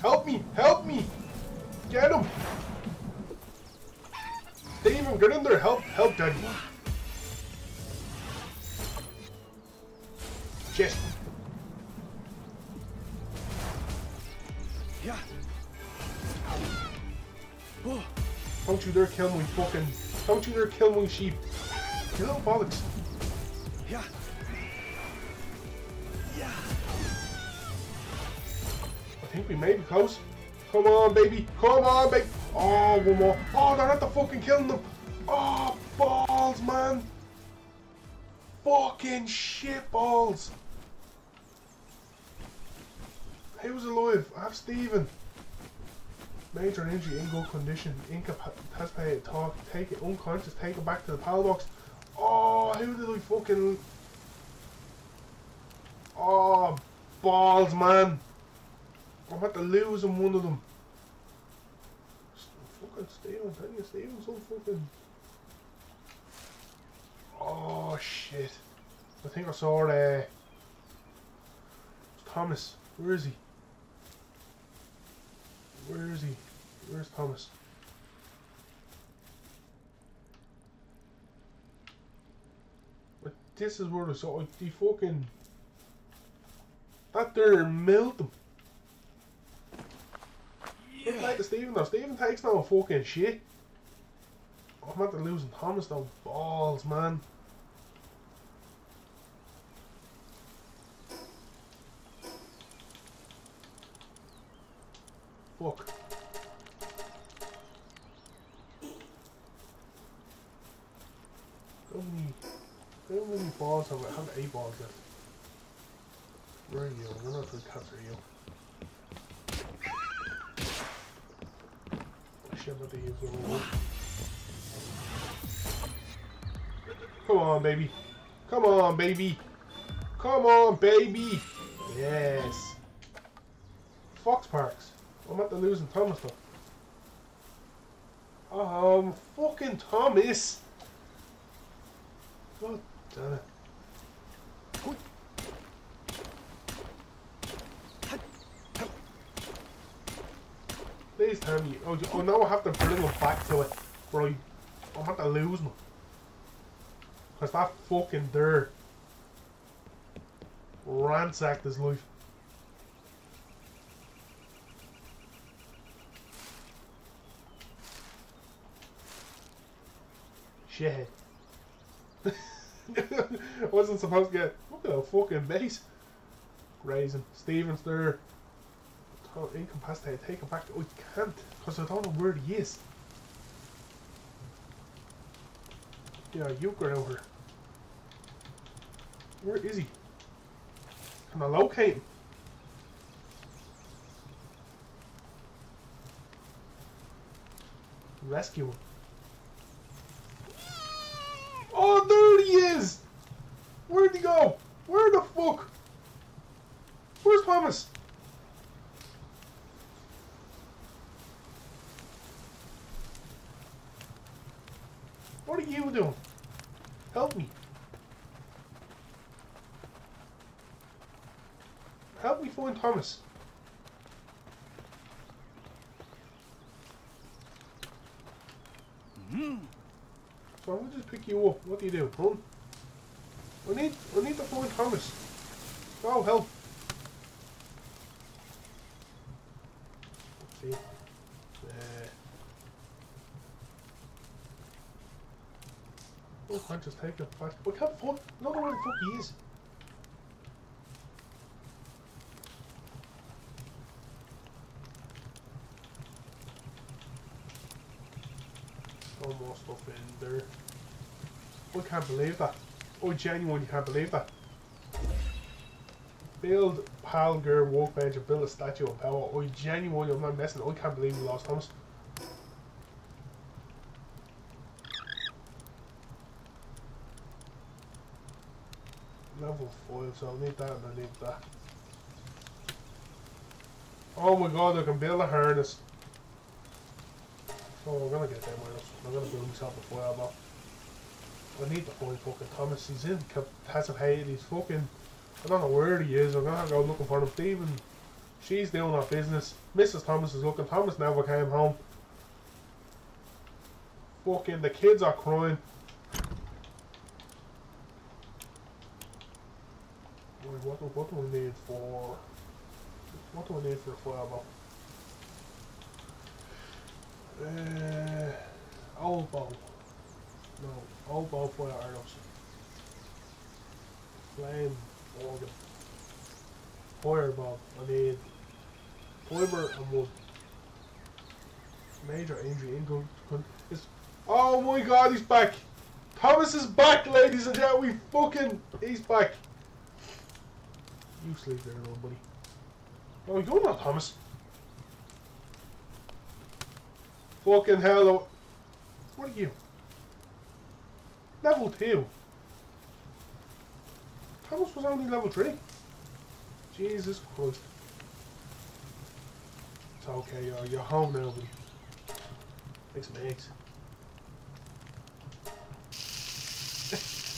Help me! Help me! Get him! Steven, get in there! Help! Help, Daddy! Shit! Don't you dare kill me, fucking... Don't you dare kill me, sheep! You little bollocks! yeah. Yeah. I think we may be close. Come on, baby. Come on, baby. Oh, one more. Oh, they're at the fucking killing them. Oh, balls, man. Fucking shit balls. Who's alive? I have Steven. Major injury in good condition. Incapacitated. Talk. Take it unconscious. Take it back to the Palbox. Oh, who did I fucking... Oh, balls, man. I'm about to lose on one of them. Fucking Steven, tell you, Steven's so fucking. Oh shit. I think I saw uh, Thomas. Where is he? Where is he? Where's Thomas? But this is where I saw the fucking that there milled them. Look like the Stephen though. Stephen takes no fucking shit. Oh, I'm after losing Thomas though. Balls, man. Fuck. How many, how many balls? I have eight balls left. Where are you? I'm not going to capture you. But they use the one. Come on, baby. Come on, baby. Come on, baby. Yes. Foxparks. I'm at the losing Thomas though. Um, fucking Thomas. God damn it. Please tell me. Oh, oh, now I have to bring him back to it. Right. I'm have to lose him. Because that fucking dirt ransacked his life. Shit. Wasn't supposed to get. Look at that fucking base. Raising. Stevens there. Oh, incapacitated. Take him back. Oh, I can't. Because I don't know where he is. Yeah, you go over. Where is he? Can I locate him? Rescue him. Oh, there he is! Where'd he go? Where the fuck? Where's Thomas? What are you doing? Help me. Help me find Thomas. Hmm. So I'm gonna just pick you up. What do you do? Run. We need we need to find Thomas. Go help. Let's see. Uh, oh, I just take it back. We can't find. No, know where the fuck he is. No more stuff in there. I can't believe that. I genuinely can't believe that. Build Pal Gear workbench and build a statue of power. I genuinely, I'm not messing. I can't believe we lost Thomas. Level 5, so I need that and I need that. Oh my god, I can build a harness. So we're gonna get them us. I'm gonna build myself a fireball. I need to find fucking Thomas. He's in Casablanca. He's fucking. I don't know where he is. I'm gonna have to go looking for him. Stephen, she's doing her business. Mrs. Thomas is looking. Thomas never came home. Fucking the kids are crying. Wait, what, do- what do we need for? What do we need for a fireball? Uh, old bow. No, old bow fire arrows. Flame organ. Fireball. I need fiber and wood. Major injury income. Is oh my god, he's back. Thomas is back, ladies and gentlemen. We fucking he's back. You sleep there, little buddy. Oh, you going now, Thomas? Fucking hell. What are you? Level 2. Thomas was only level 3. Jesus Christ. It's okay, you're, you're home now, buddy. Make some eggs.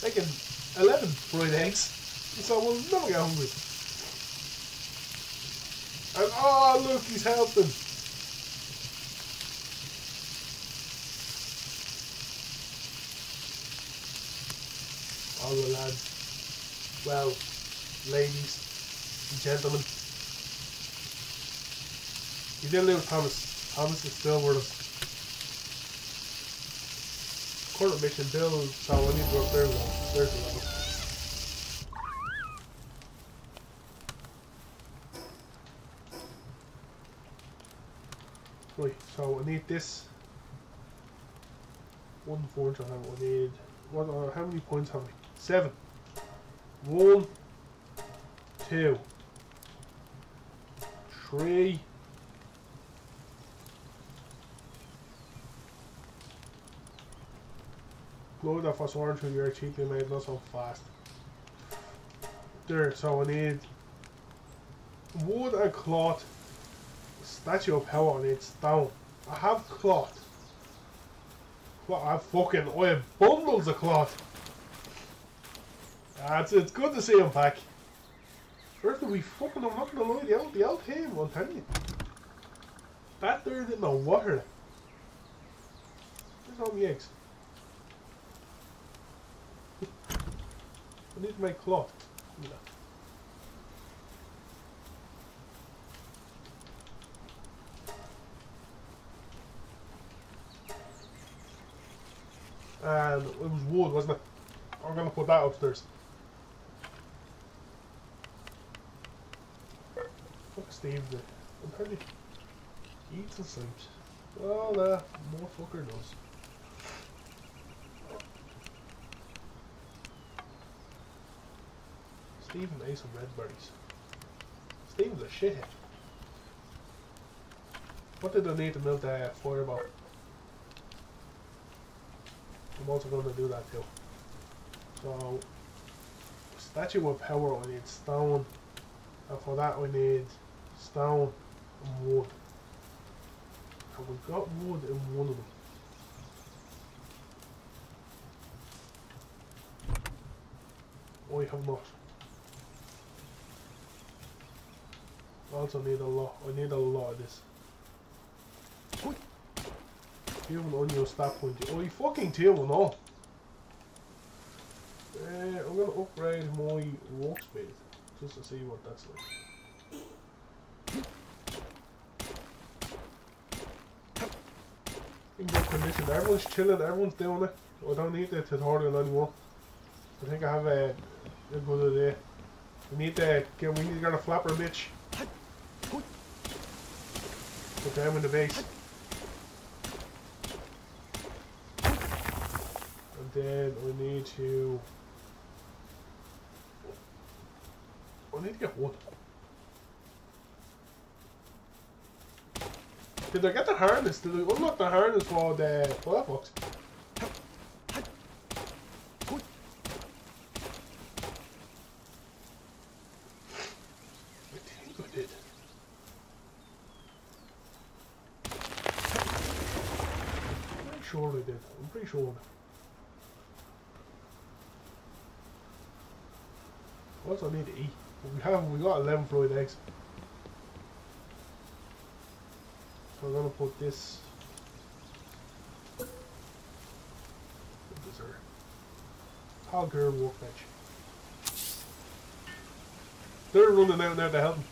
Making 11 fried eggs. So we'll never get hungry. And oh, look, he's helping. All lads. well, ladies and gentlemen. You didn't lose Thomas. Thomas is still with us. Current mission Bill, so I need to go now. There's the level. Right, so I need this. One forge I have, I need what uh, how many points have we? Seven. One, two, three. Blow that first orange with your cheaply made not so fast. There, so I need wood and cloth. Statue of power I need stone. I have cloth. What I have fucking I have bundles of cloth. Ah, it's, it's good to see him back. First we fucking I'm not gonna lie, the old the old team, I'm telling you. That there didn't know water. There's all my eggs. I need make cloth. Yeah. And it was wood, wasn't it? I'm gonna put that upstairs. Steve there. I'm pretty eats and sleeps. Oh the more fucker does. Stephen ate some red berries. Stephen's a shithead. What did I need to melt the fireball? I'm also going to do that too. So, statue of power, I need stone. And for that, we need stone and wood. And we've got wood in one of them. I have not. I also need a lot. I need a lot of this. You have an unused stat point. Oh, you fucking and all. Uh, I'm gonna upgrade my walk speed just to see what that's like. In condition. Everyone's chilling. Everyone's doing it. I don't need the tutorial anymore. I think I have a, a good idea. We need to get. We need to get a flapper bitch. Put them in the base. And then we need to... I need to get wood. Did I get the harness? Did I unlock the harness for the. Pretty sure I did. I'm pretty sure. What do I need to eat? We have we got eleven fried eggs. So I'm gonna put this is there? Pal Gear workbench. They're running out now to help me.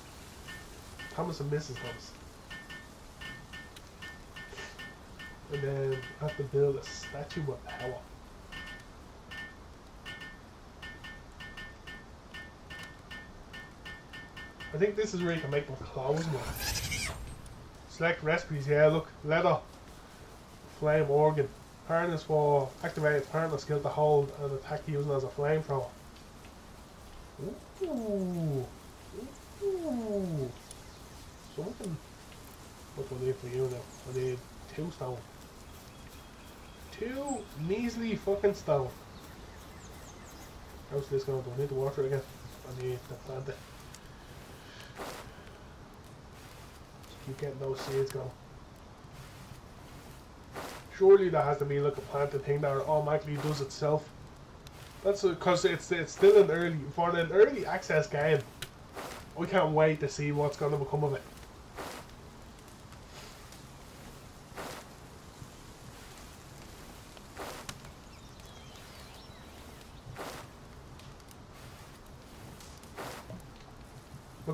Thomas and Mrs. Thomas. And then I have to build a statue of power. I think this is where you can make my clothes more. Select recipes, yeah, look, leather, flame organ, harness for activated harness skill to hold and attack using as a flamethrower. Ooh, ooh, something. What do I need for you now? I need two stone. Two measly fucking stone. How's this going to Do I need to water again? I need to plant it. Getting those seeds going. Surely there has to be like a planted thing that automatically does itself. That's because it's it's still an early for an early access game. We can't wait to see what's going to become of it.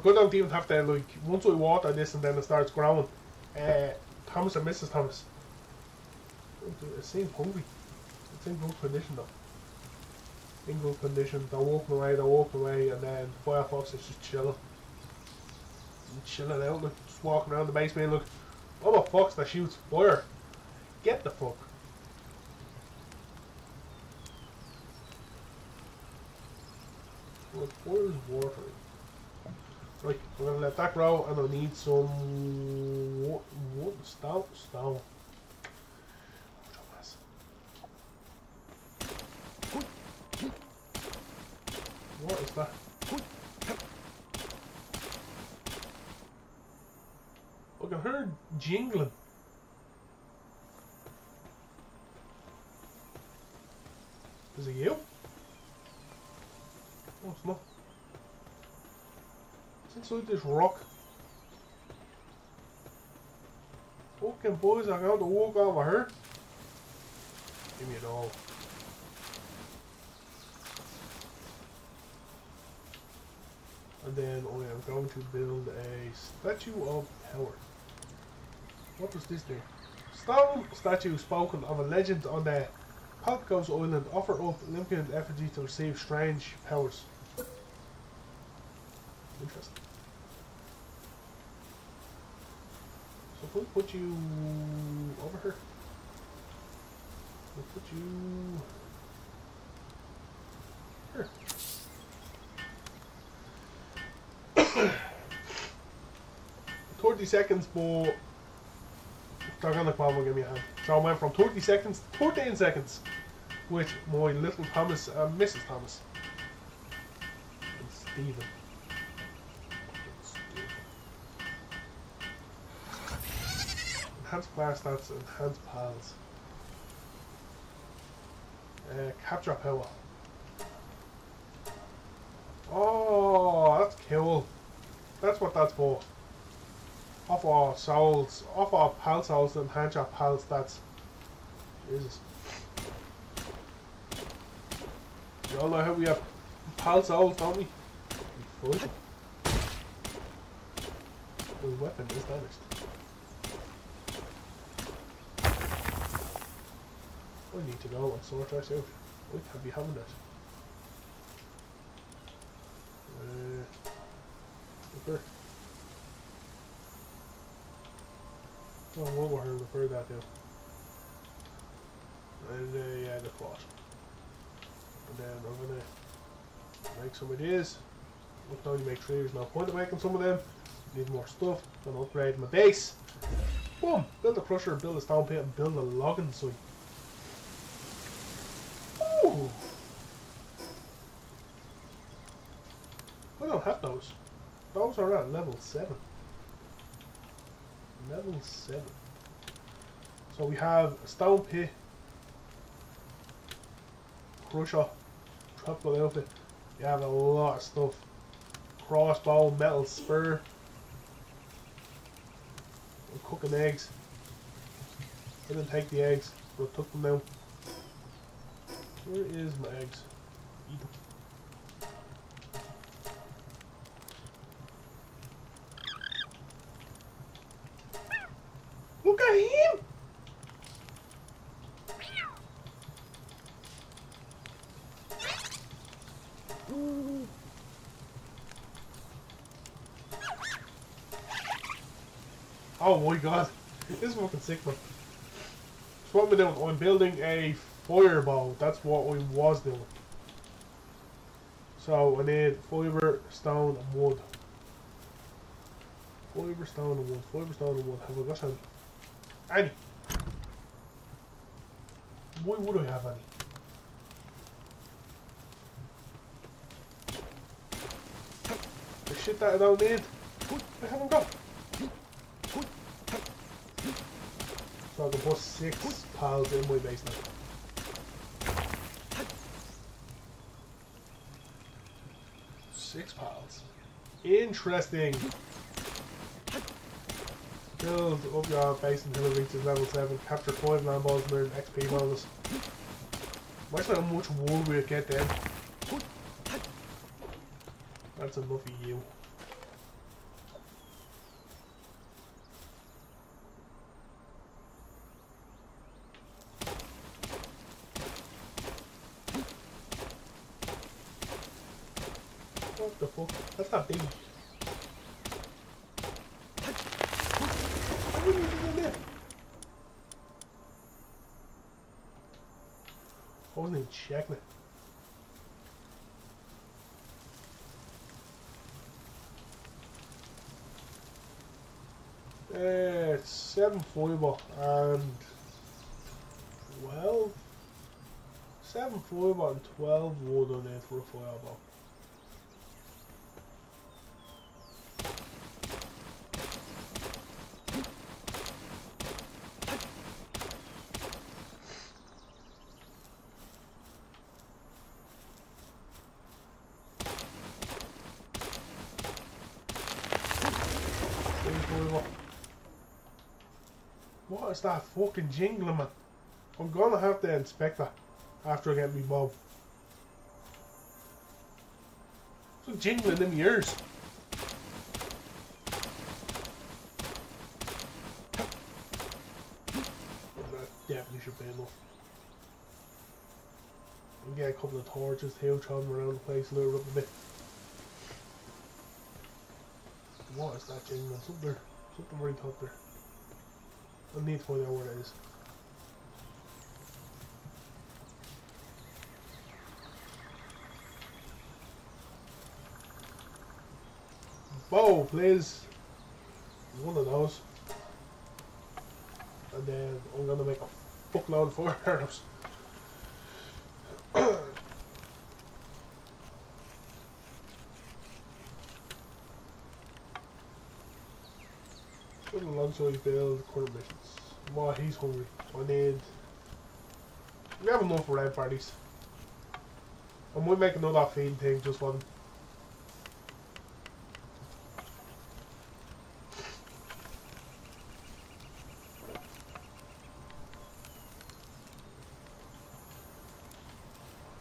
I don't even have to, like, once we water this and then it starts growing, uh, Thomas and Mrs. Thomas. It seems hungry. It's in good condition though. In good condition. They're walking away, they're walking away, and then Firefox is just chilling. Chilling out, like, just walking around the base being like, I'm a fox that shoots fire. Get the fuck. Well, fire is watering. Right, I'm gonna let that grow, and I need some what, what stone, stone. What is that? Look, I heard jingling. Is it you? Oh, it's not. Inside this rock. Fucking boys are going to walk over here. Give me it all. And then I am going to build a statue of power. What does this do? Stone statue spoken of a legend on the Palpagos Island offer up Olympian effigy to receive strange powers. Interesting. We put you over here, we'll put you here. 30 seconds, but gonna come and give me a hand. So I went from 30 seconds to 13 seconds with my little Thomas uh, Mrs. Thomas. And Stephen. Enhanced player stats, enhanced pals. Uh, capture power. Oh, that's cool. That's what that's for. Off our souls, off our pal souls and enhance our pal stats. Jesus. You all know how we have pal souls, don't we? Weapon is damaged. I need to go and sort this out. We can't be having that. Uh, repair. Oh, what were her repair that to? And uh, yeah, the plot. And then I'm gonna make some of these. Look down you make three, there's no point in making some of them. Need more stuff. Gonna upgrade my base. Boom! Build a crusher, build a stone pit, and build a logging site. Ooh! I don't have those. Those are at level 7. Level 7. So we have a stone pit, crusher, tropical outfit. You have a lot of stuff. Crossbow, metal spur. I'm cooking eggs. I didn't take the eggs, but I took them now. Where is my eggs? Eat them. Look at him! Oh my god. Man. So what we're doing, I'm building a fireball. That's what we was doing. So I need fiber, stone, and wood. Fiber, stone, and wood. Fiber, stone, and wood. Have I got some? Any? Why would I have any? The shit that I don't need, I haven't got. Can put six piles in my basement. Six piles. Interesting. Build up your base until it reaches level 7. Capture 5 Lamballs and earn XP bonus. Imagine how much wool we get then. That's enough of you. 7 fibre and 12. 7 fibre and 12 wood on it for a fireball. What is that fucking jingling, man? I'm gonna have to inspect that after I get me bob. It's jingling in my ears. Definitely should be enough. And get a couple of torches too, throw around the place, lure up a bit. What is that jingling? Something, something right up there. I need find out where it is. Bow, please. One of those. And then I'm gonna make a fuckload of fire Put alongside build current missions. Well, he's hungry. I need. We have enough red parties. And we make another feed thing just one.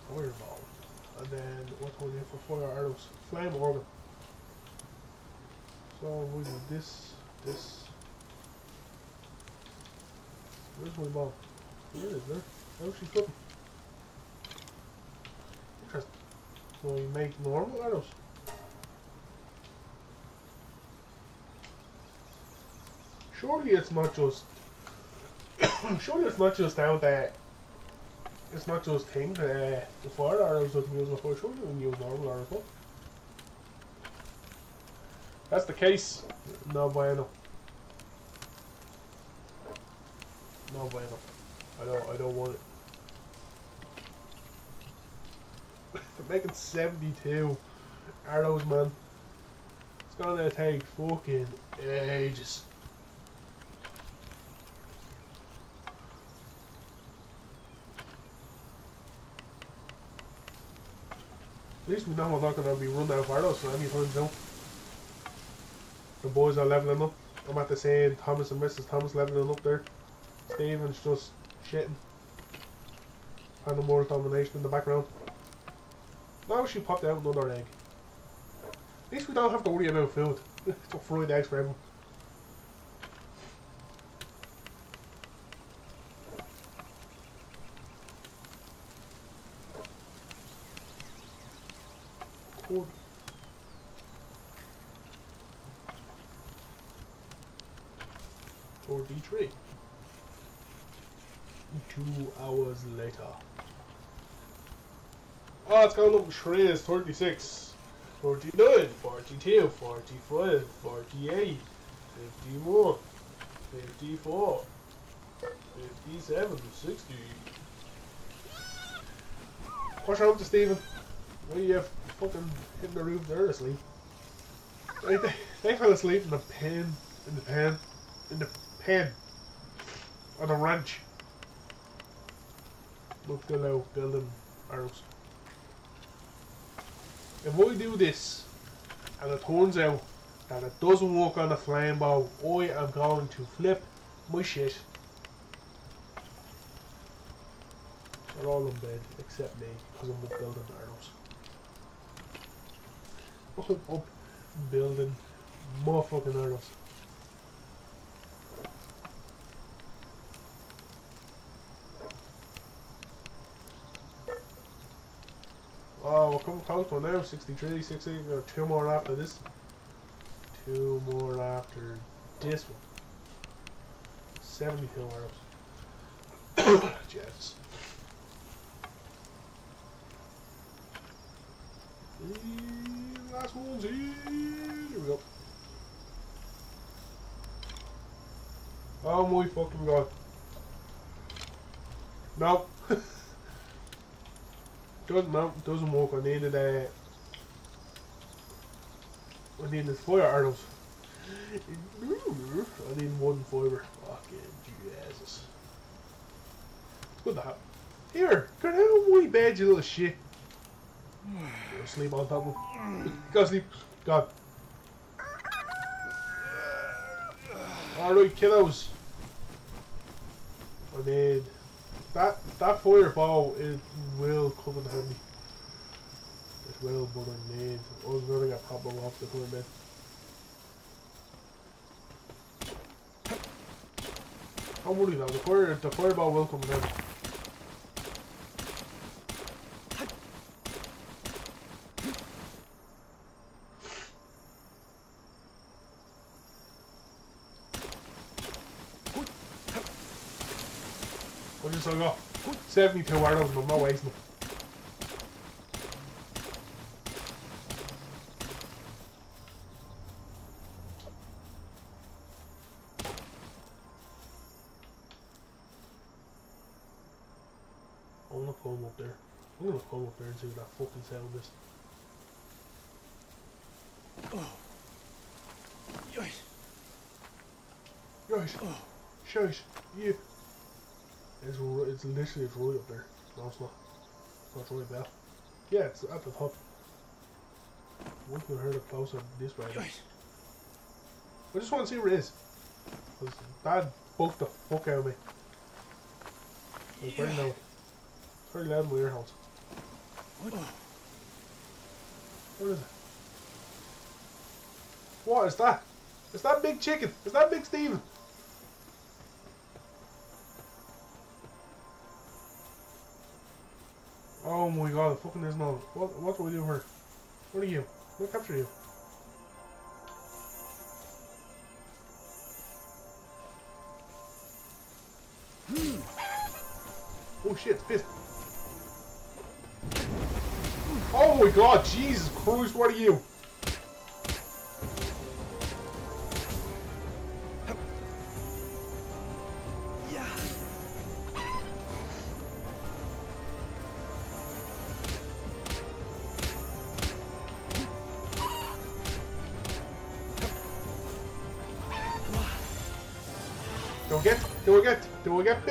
Fireball. And then what do we need for fire arrows? Flame organ. So we do this, this. Where's my ball? Here it is there. Oh, she's cooking. Interesting. So we make normal arrows. Surely it's not just. surely it's not just out there. It's not just things. Uh, the fire arrows that we use before. Surely we can use normal arrows. Huh? That's the case. No bueno. No bueno. I don't. I don't want it. They're making seventy-two arrows, man. It's gonna take fucking ages. At least we know we're not gonna be run out of arrows anytime soon. The boys are leveling up. I'm at the same Thomas and Mrs. Thomas leveling up there. Steven's just shitting. More domination in the background. Now she popped out another egg. At least we don't have to worry about food. it's a fried eggs for everyone. For D3. Two hours later. Oh, it's going up Shreya's 36, 49, 42, 45, 48, 51, 54, 57, 60. What's wrong with Stephen? Why are you fucking hitting the roof there asleep? They, they, fell asleep in the pen, in the pen, in the pen, on the ranch. Look below, building arrows. If I do this, and it turns out that it doesn't work on the flame bow, I am going to flip my shit. They're all in bed, except me, because I'm up building arrows. I'm up building more fucking arrows. Oh, come close one now. 63, 60. We got two more after this. Two more after this one. 72 arrows. Jesus. The last one's here. Here we go. Oh my fucking god. No. doesn't no, doesn't work. I needed a. I needed fire arrows. I need one fiber. Fucking Jesus. Good to have. Here, out of my bed, you little shit. Go sleep on top of Go sleep. God. Alright, kiddos. I need that that fireball it will come in handy. It will, but I need. I was running a problem off the man. Don't worry though, the fire the fireball will come in handy. What just I got? 72 arrows and I'm not. I'm gonna climb up there. I'm gonna climb up there and see what that fucking sound is. Oh. Yoish. Guys, Oh. shush, you. It's, r- it's literally it's right up there. No, it's not. It's not right there. Yeah, it's at the top. We can heard it closer this way. Yoish. I just want to see where it is. Dad buffed the fuck out of me. It's very loud. It's very loud in my ear holes. What? What is it? What is that? It's that big chicken. It's that big Steven. My god, it fucking is no. What, what we do here? What are you? What capture you? Hmm. Oh shit, pissed. Oh my god, Jesus Christ, what are you?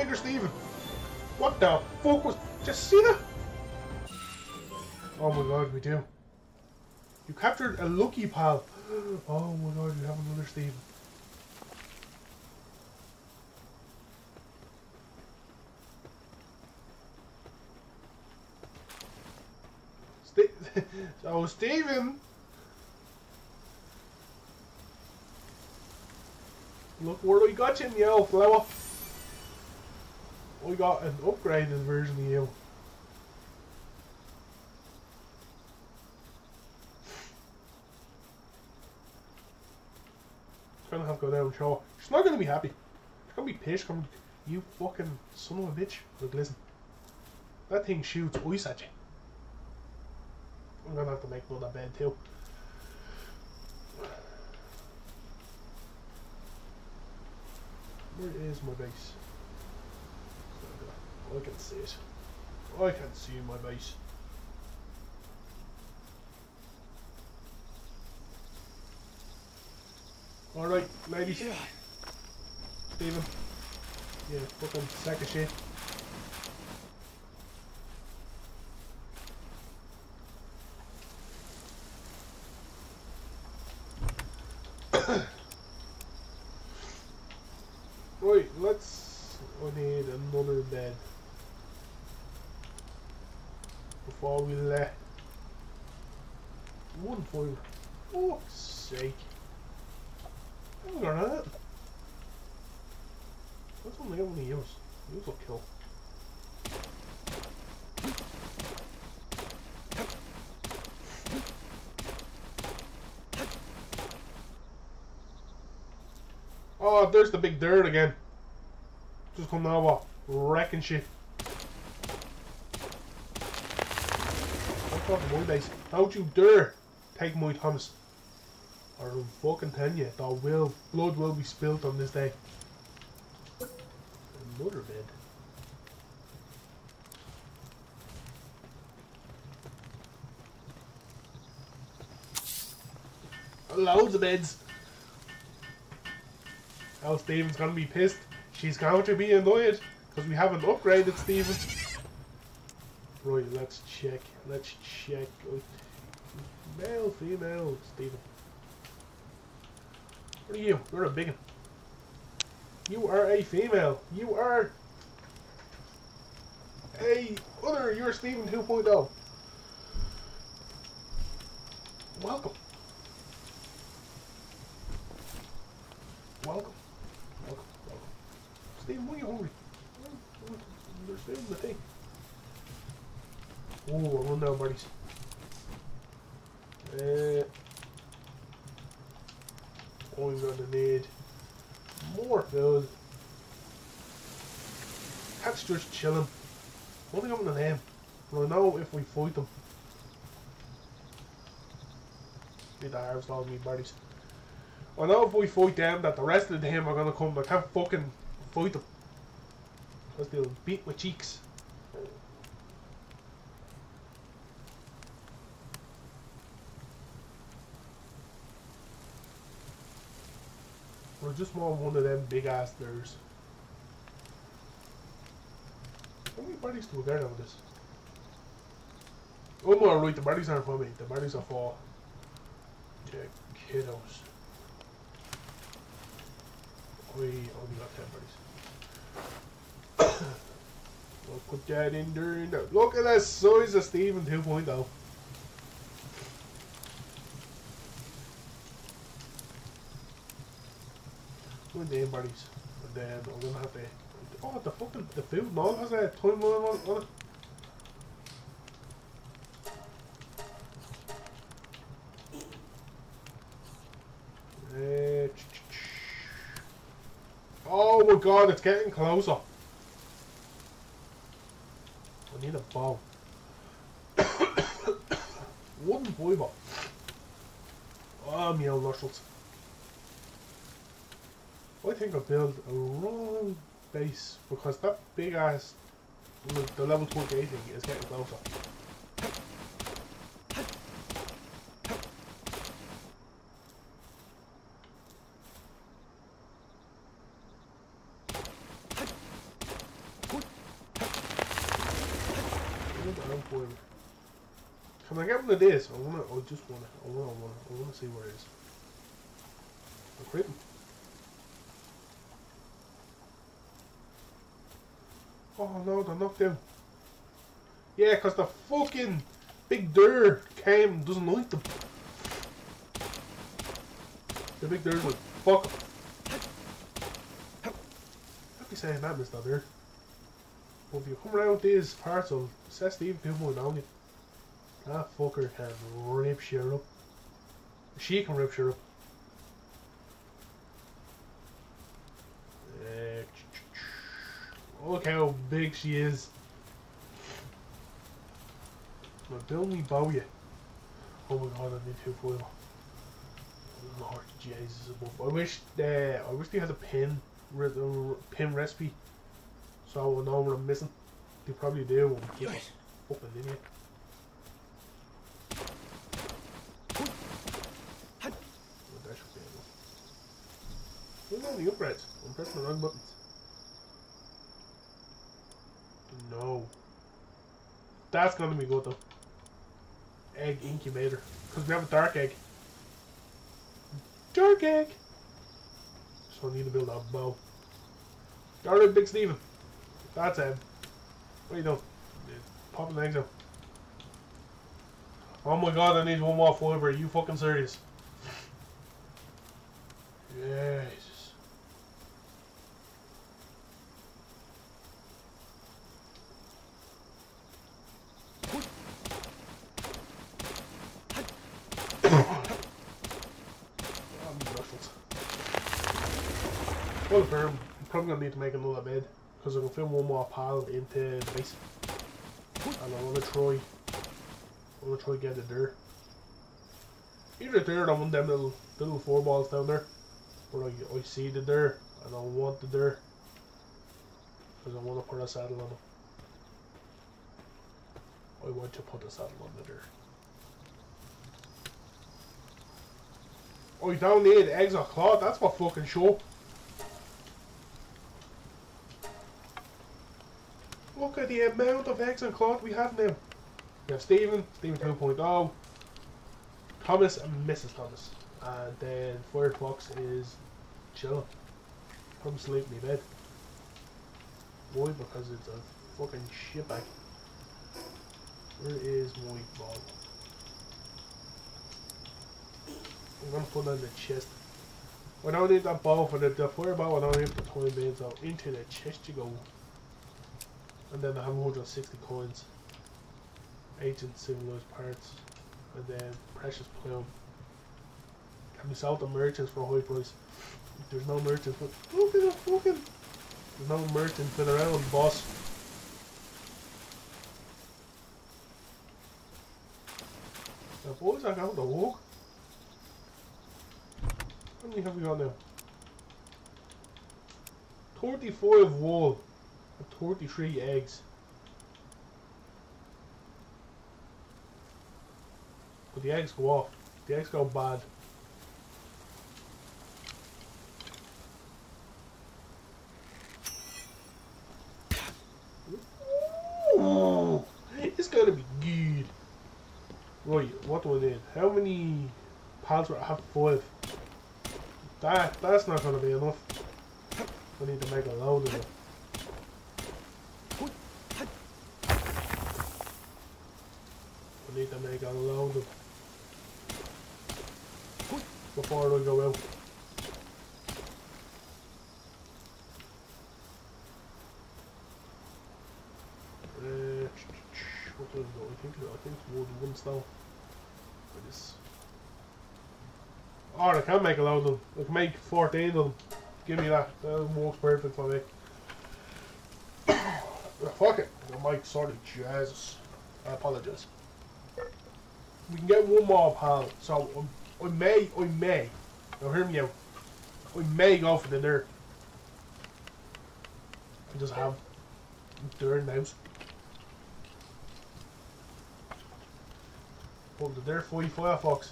Bigger, Steven? What the fuck was, just see that? Oh my god, we do. You captured a lucky pal. Oh my god, you have another Steven. Ste so, Steven! Look where we got you in yellow flower. We got an upgraded version of you. Gonna have to go down and show. She's not gonna be happy. She's gonna be pissed coming. You fucking son of a bitch. Listen. That thing shoots ice at you. I'm gonna have to make another bed too. Where is my base? I can see it. I can see my base. Alright, ladies. Yeah. Steven. Yeah, fucking sack of shit. sake. I'm going at it. That's gonna use. Yours will kill. Oh, there's the big dirt again. Just come over, wrecking shit. Don't you dare take my Thomas. Or I'm fucking telling you, there will, blood will be spilled on this day. Another bed. Loads of beds. Oh, Stephen's gonna be pissed. She's going to be annoyed because we haven't upgraded Stephen. Right, let's check. Let's check. Male, female, Stephen. You? You're a big one. You are a female. You are a other. You're Steven 2.0. Welcome. Welcome. Welcome. Welcome. Stephen, why are you hungry? There's food in the thing. Oh, I run down, buddies. Uh, I'm gonna need more food. Cat's just chilling. What are we going to name? Well, I know if we fight them. All me buddies. I know if we fight them that the rest of the them are gonna come. I can't fucking fight them. Because they'll beat my cheeks. We're just more one of them big ass stairs. How many bodies do we get out of this? Oh my right, the bodies aren't for me, the bodies are for the kiddos. We oh, only got 10 bodies. we'll put that in there. Look at that so size of Steven 2.0. One day buddies. And then I'm gonna oh, have to Oh the fucking the food now has a time limit on it. Uh, It's getting closer. I need a bow. Wooden boiler. Oh, ah, me old nostrils. I think I built a wrong base because that big ass, the level 28 thing is getting closer. Of this? I wanna, I just wanna, I wanna, I wanna, I wanna see where it is. I'm creeping. Oh no, they're knocked down. Yeah, because the fucking big dirt came and doesn't like them. The big dirt like, fuck I'd be saying that, Mr. Dirt. But if you come around these parts of set Steve 2.0, you that fucker can rip shit up. She can rip shit up. Look how big she is. But build me bow you. Oh my god, I need two foil. Lord Jesus above. I wish uh, I wish they had a pin re uh, pin recipe. So I will know what I'm missing. They probably do. Fucking idiot. Look at the upgrades. I'm pressing the wrong buttons. No. That's gonna be good though. Egg incubator. Because we have a dark egg. Dark egg! So I need to build a bow. Alright, Big Steven. That's him. What are you doing? Popping eggs out. Oh my god, I need one more fiber. Are you fucking serious? Yes. Well, firm, I'm gonna need to make another bed because I can fit one more pile into the base, and I want to try. I want to try get it there. Either there one of them little little four balls down there, where I I seeded there, and I want the there because I want to put a saddle on it. I want to put a saddle on the oh, there. Oh, you don't need eggs or cloth. That's what fucking show. Look at the amount of eggs and cloth we have now. We have Stephen, Stephen 2.0, Thomas and Mrs. Thomas. And then Firefox is chilling. Come sleep in bed. Why? Because it's a fucking shitbag. Where is my ball? I'm gonna put it in the chest. I don't need that ball for the, the fireball, I don't need the toy bin, so into the chest you go and then I have 160 coins, ancient civilized parts, and then precious plume. Can be sold to merchants for a high price. There's no merchants, but look at the fucking. There's no merchants been around, boss. The boys are out the walk. How many have we got now? 45 wall. 43 eggs. But the eggs go off. The eggs go bad. Ooh, it's gonna be good. Right, what do I need? How many pads do I have? Five. That, that's not gonna be enough. I need to make a load of it. Need to make a load of before I go out. What do I? I think I think it's wood one stone. It is. Oh, I can make a load of them. I can make 14 of them. Give me that. That works perfect for me. Fuck it. The mic, sorry. Jesus. I apologize. We can get one more pal. So, um, I may, I may. Now hear me out. I may go for the dirt. I just have dirt in the house. But the dirt for Firefox.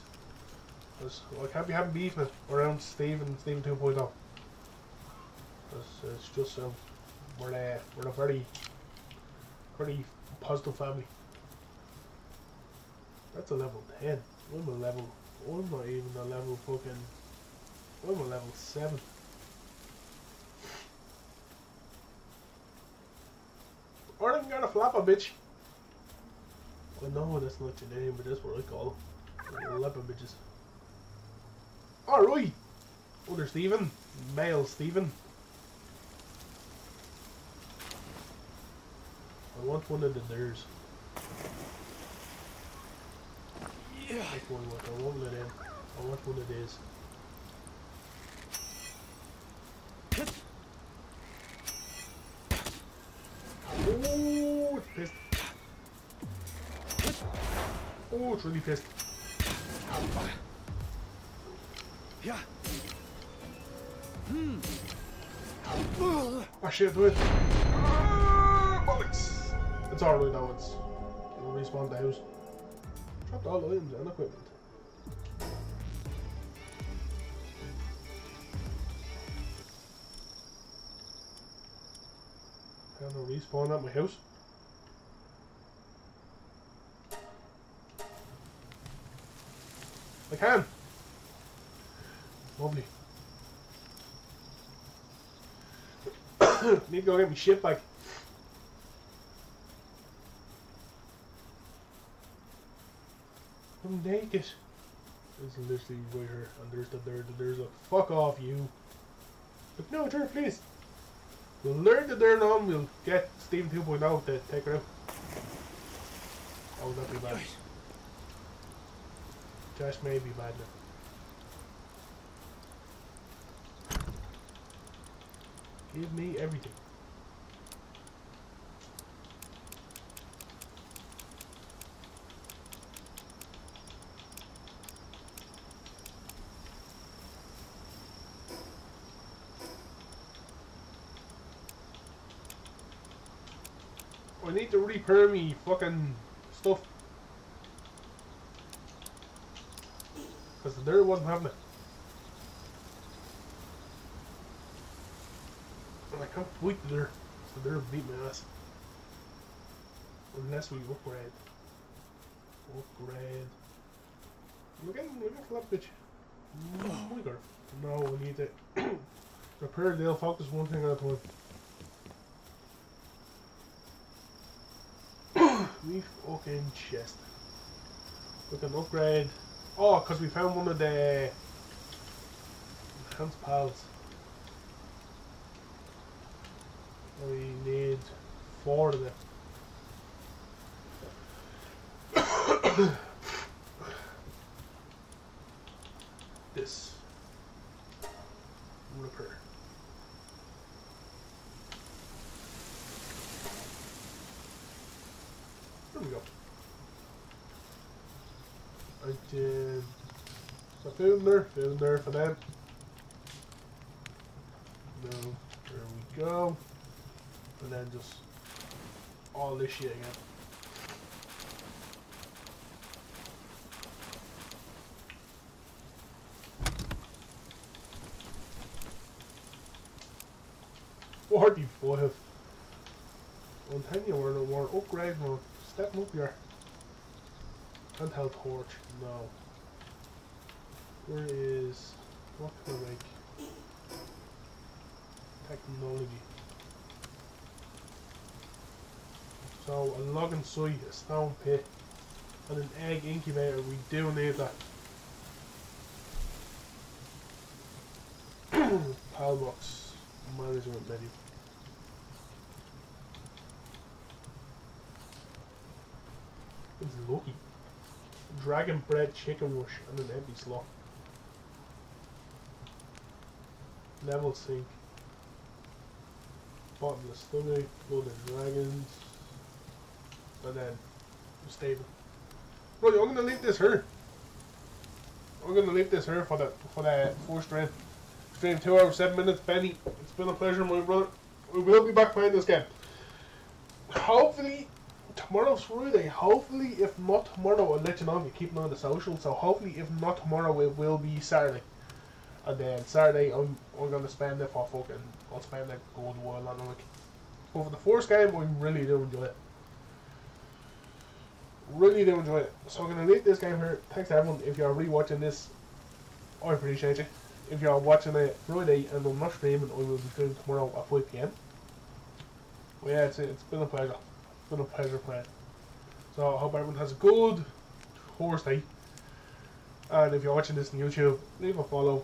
Because I can't be having beef around Stephen, Stephen 2.0. Because it's just, um, we're, uh, we're a very, very positive family. That's a level 10. I'm a level, I'm not even a level fucking, I'm a level 7. Or I gonna get a bitch. I know that's not your name, but that's what I call them. Leopard bitches. Alright! Other Stephen. Male Stephen. I want one of the theirs. One with I want one of them. I want one of these. Oh, it's pissed. Oh, it's really pissed. Yeah. Hmm. Oh shit, do it. Ah, bollocks. It's alright now, it's. It'll respawn the house. Dropped all items and equipment. Can I respawn at my house? I can! Lovely. Need to go get my shit back. I'm. It's literally right here, and there's the there, there's a fuck off you. But no, turn please. We'll learn the now, and we'll get Steven 2.0 to take her out. Oh, that'd be bad. Josh may be bad now. Give me everything. I need to repair me fucking stuff. Because the dirt wasn't having it. And I can't fight the dirt. So the dirt beat my ass. Unless we upgrade. Upgrade. We're getting, we're getting clap bitch. Oh my god. No, we need to repair the focus one thing at a time. We fucking chest. We can upgrade. Oh, because we found one of the enhanced pals. We need four of them. this repair. There we go. I did. So food in there, food in there for them. No, there we go. And then just all this shit again. Forty-five. Continue or no more upgrade more. Step up your handheld torch. No. Where is what I make? Technology. So a log and soy, a stone pit, and an egg incubator. We do need that. Palbox management menu. It's lucky. Dragon bread chicken rush and an empty slot. Level sink. Bottomless stomach, blood of dragons. And then stable. Right, I'm gonna leave this here. I'm gonna leave this here for the for the four stream. Stream two hours seven minutes, Benny. It's been a pleasure, my brother. We will be back playing this game. Hopefully tomorrow's Friday. Hopefully, if not tomorrow, I'll let you know if you keep on the social. So hopefully, if not tomorrow, it will be Saturday. And then Saturday, I'm, I'm going to spend it for fucking, I'll spend a good while on it. But for the first game, I really do enjoy it. Really do enjoy it. So I'm going to leave this game here. Thanks to everyone. If you're rewatching this, I appreciate you. If you're watching it Friday and I'm not streaming, I will be streaming tomorrow at 5pm. Well, yeah, it's, it's been a pleasure. It's been a pleasure playing. So I hope everyone has a good Thursday. And if you're watching this on YouTube, leave a follow.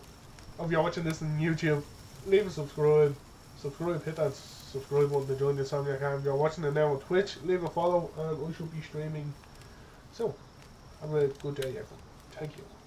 If you're watching this on YouTube, leave a subscribe. Subscribe, hit that subscribe button to join the Insomniac Gang. If you're watching it now on Twitch, leave a follow and I should be streaming soon. Have a good day everyone. Thank you.